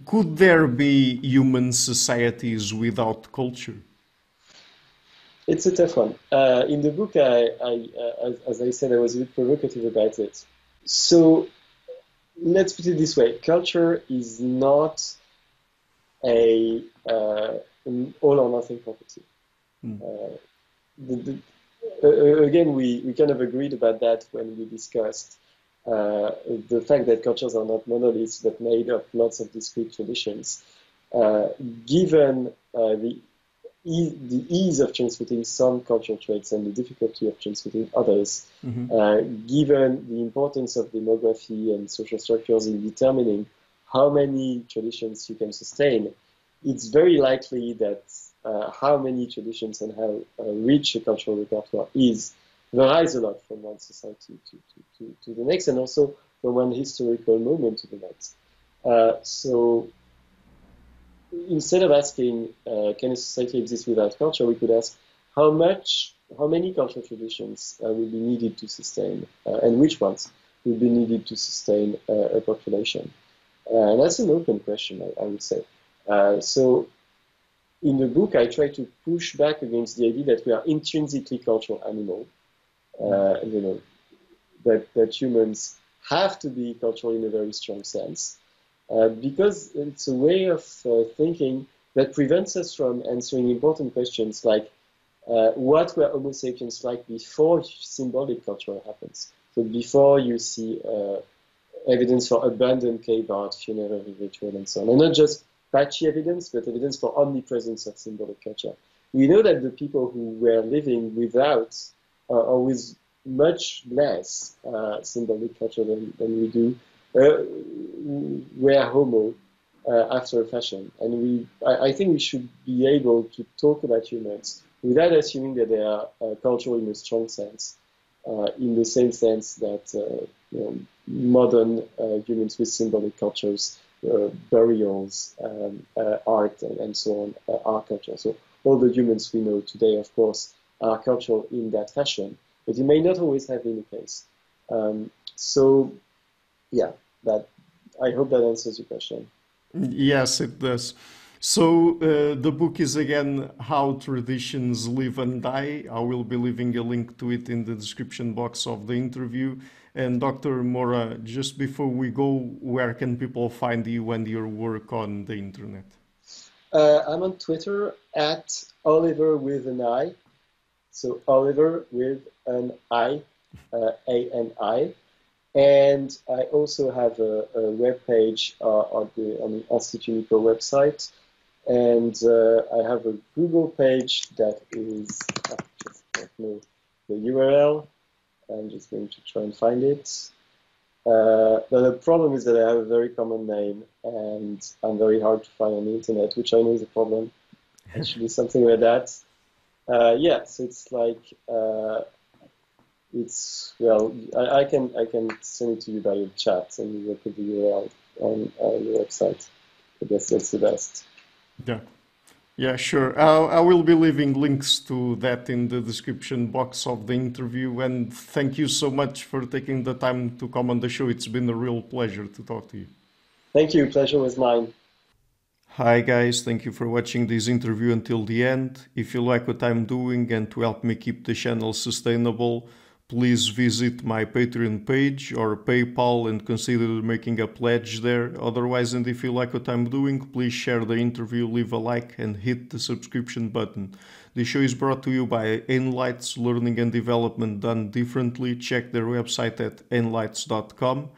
Speaker 1: could there be human societies without culture?
Speaker 2: It's a tough one. Uh, in the book, I, I uh, as, as, I said, I was a bit provocative about it. So let's put it this way: culture is not a uh, an all or nothing property. Mm. The, the, uh, uh, again, we, we kind of agreed about that when we discussed uh, the fact that cultures are not monoliths but made of lots of discrete traditions. Uh, given uh, the, e the ease of transmitting some cultural traits and the difficulty of transmitting others, mm-hmm. Uh, given the importance of demography and social structures in determining how many traditions you can sustain, it's very likely that uh, how many traditions and how uh, rich a cultural repertoire is varies a lot from one society to, to, to, to, the next and also from one historical moment to the next. Uh, so instead of asking, uh, can a society exist without culture, we could ask, how much, how many cultural traditions uh, will be needed to sustain, uh, and which ones will be needed to sustain a population? Uh, that's an open question, I, I would say. so in the book, I try to push back against the idea that we are intrinsically cultural animals. you know, that, that humans have to be cultural in a very strong sense, uh, because it's a way of uh, thinking that prevents us from answering important questions like uh, what were Homo sapiens like before symbolic culture happens? So before you see uh, evidence for abundant cave art, funerary ritual, and so on, and not just patchy evidence, but evidence for omnipresence of symbolic culture. We know that the people who were living without uh, or with much less uh, symbolic culture than, than we do uh, were homo uh, after a fashion. And we, I, I, think we should be able to talk about humans without assuming that they are uh, cultural in a strong sense, uh, in the same sense that you know, modern humans with symbolic cultures, burials, um, art, and, and, so on are culture. So all the humans we know today, of course, are cultural in that fashion but it may not always have been the case. Um, so, yeah, that I hope that answers your question.
Speaker 1: Yes, it does. So uh, the book is again How Traditions Live and Die. I will be leaving a link to it in the description box of the interview. And Dr. Morin, just before we go, where can people find you and your work on the internet?
Speaker 2: Uh, I'm on Twitter at Oliver with an I. So Oliver with an I, uh, A-N-I. And I also have a, a web page uh, on the, on the Institut Nicod website. And uh, I have a Google page that is, oh, just let me, the URL. I'm just going to try and find it. Uh, but the problem is that I have a very common name and I'm very hard to find on the internet, which I know is a problem. It should be something like that. Uh, yeah, so it's like uh, it's well, I, I, can I can send it to you by your chat, and you will put the URL on uh, your website. I guess that's the best.
Speaker 1: Yeah. Yeah, sure. Uh, I will be leaving links to that in the description box of the interview. And thank you so much for taking the time to come on the show. It's been a real pleasure to talk to you.
Speaker 2: Thank you. Pleasure was mine.
Speaker 1: Hi guys, thank you for watching this interview until the end. If you like what I'm doing and to help me keep the channel sustainable, please visit my Patreon page or PayPal and consider making a pledge there. Otherwise, and if you like what I'm doing, please share the interview, leave a like and hit the subscription button. The show is brought to you by Enlites Learning and Development Done Differently. Check their website at enlites.com.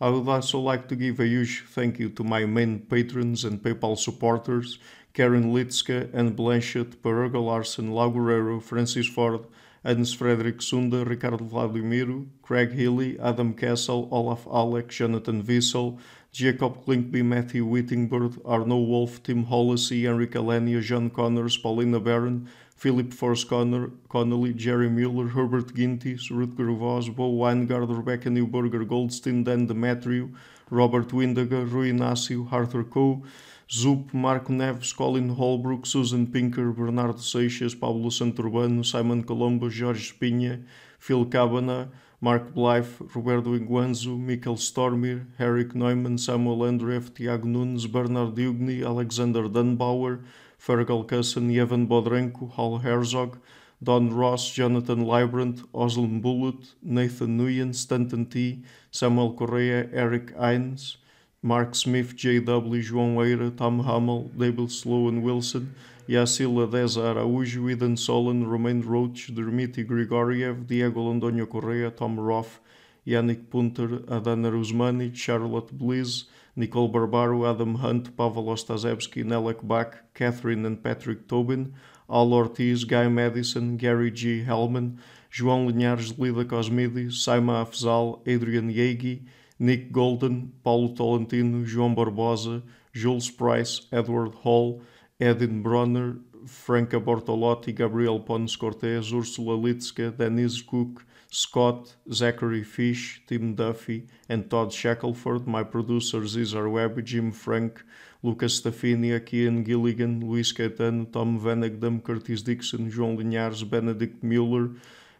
Speaker 1: I would also like to give a huge thank you to my main patrons and PayPal supporters Karen Litska, and Blanchett, Parago Larson, Lau Francis Ford, Hans Frederick Sunda, Ricardo Vladimiro, Craig Healy, Adam Castle, Olaf Alec, Jonathan Wiesel, Jacob Klinkby, Matthew Whittingbird, Arno Wolf, Tim Hollesy, Enrique Alenia, John Connors, Paulina Barron, Philip Force Connor, Connolly, Jerry Mueller, Herbert Gintis, Rutger Voss, Bo Winegard, Rebecca Newberger Goldstein, Dan Demetriou, Robert Windaga, Rui Inácio, Arthur Coe, Zup, Marco Neves, Colin Holbrook, Susan Pinker, Bernardo Seixas, Pablo Santurbano, Simon Colombo, Jorge Espinha, Phil Cabana, Mark Blythe, Roberto Inguanzo, Michael Stormir, Eric Neumann, Samuel Andreev, Tiago Nunes, Bernard Dugny, Alexander Dunbauer, Fergal Cussen, Evan Bodrenko, Hal Herzog, Don Ross, Jonathan Librant, Oslin Bullet, Nathan Nguyen, Stanton T, Samuel Correa, Eric Hines, Mark Smith, J.W. João Eira, Tom Hummel, David Sloan Wilson, Yacila Deza Araújo, Eden Solon, Romain Roach, Dmitry Grigoriev, Diego Londonio Correa, Tom Roth, Yannick Punter, Adana Rusmani, Charlotte Bliss, Nicole Barbaro, Adam Hunt, Pavel Ostazewski, Nelek Bach, Catherine and Patrick Tobin, Al Ortiz, Guy Madison, Gary G. Hellman, João Linhares, Lida Cosmides, Saima Afzal, Adrian Yegi, Nick Golden, Paulo Tolentino, João Barbosa, Jules Price, Edward Hall, Edin Bronner, Franca Bortolotti, Gabriel Pons Cortez, Ursula Litska, Denise Cook, Scott, Zachary Fish, Tim Duffy, and Todd Shackelford. My producers Cesar Webb, Jim Frank, Lucas Stafinia, Kian Gilligan, Luís Caetano, Tom Vanagdam, Curtis Dixon, João Linhares, Benedict Mueller,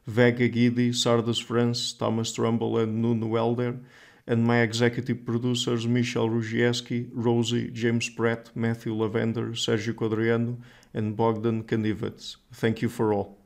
Speaker 1: Vega Guidi, Sardas France, Thomas Trumbull, and Nuno Elder and my executive producers Michel Rugieski, Rosie, James Pratt, Matthew Lavender, Sergiu Codreanu, and Bogdan Kanivets. Thank you for all.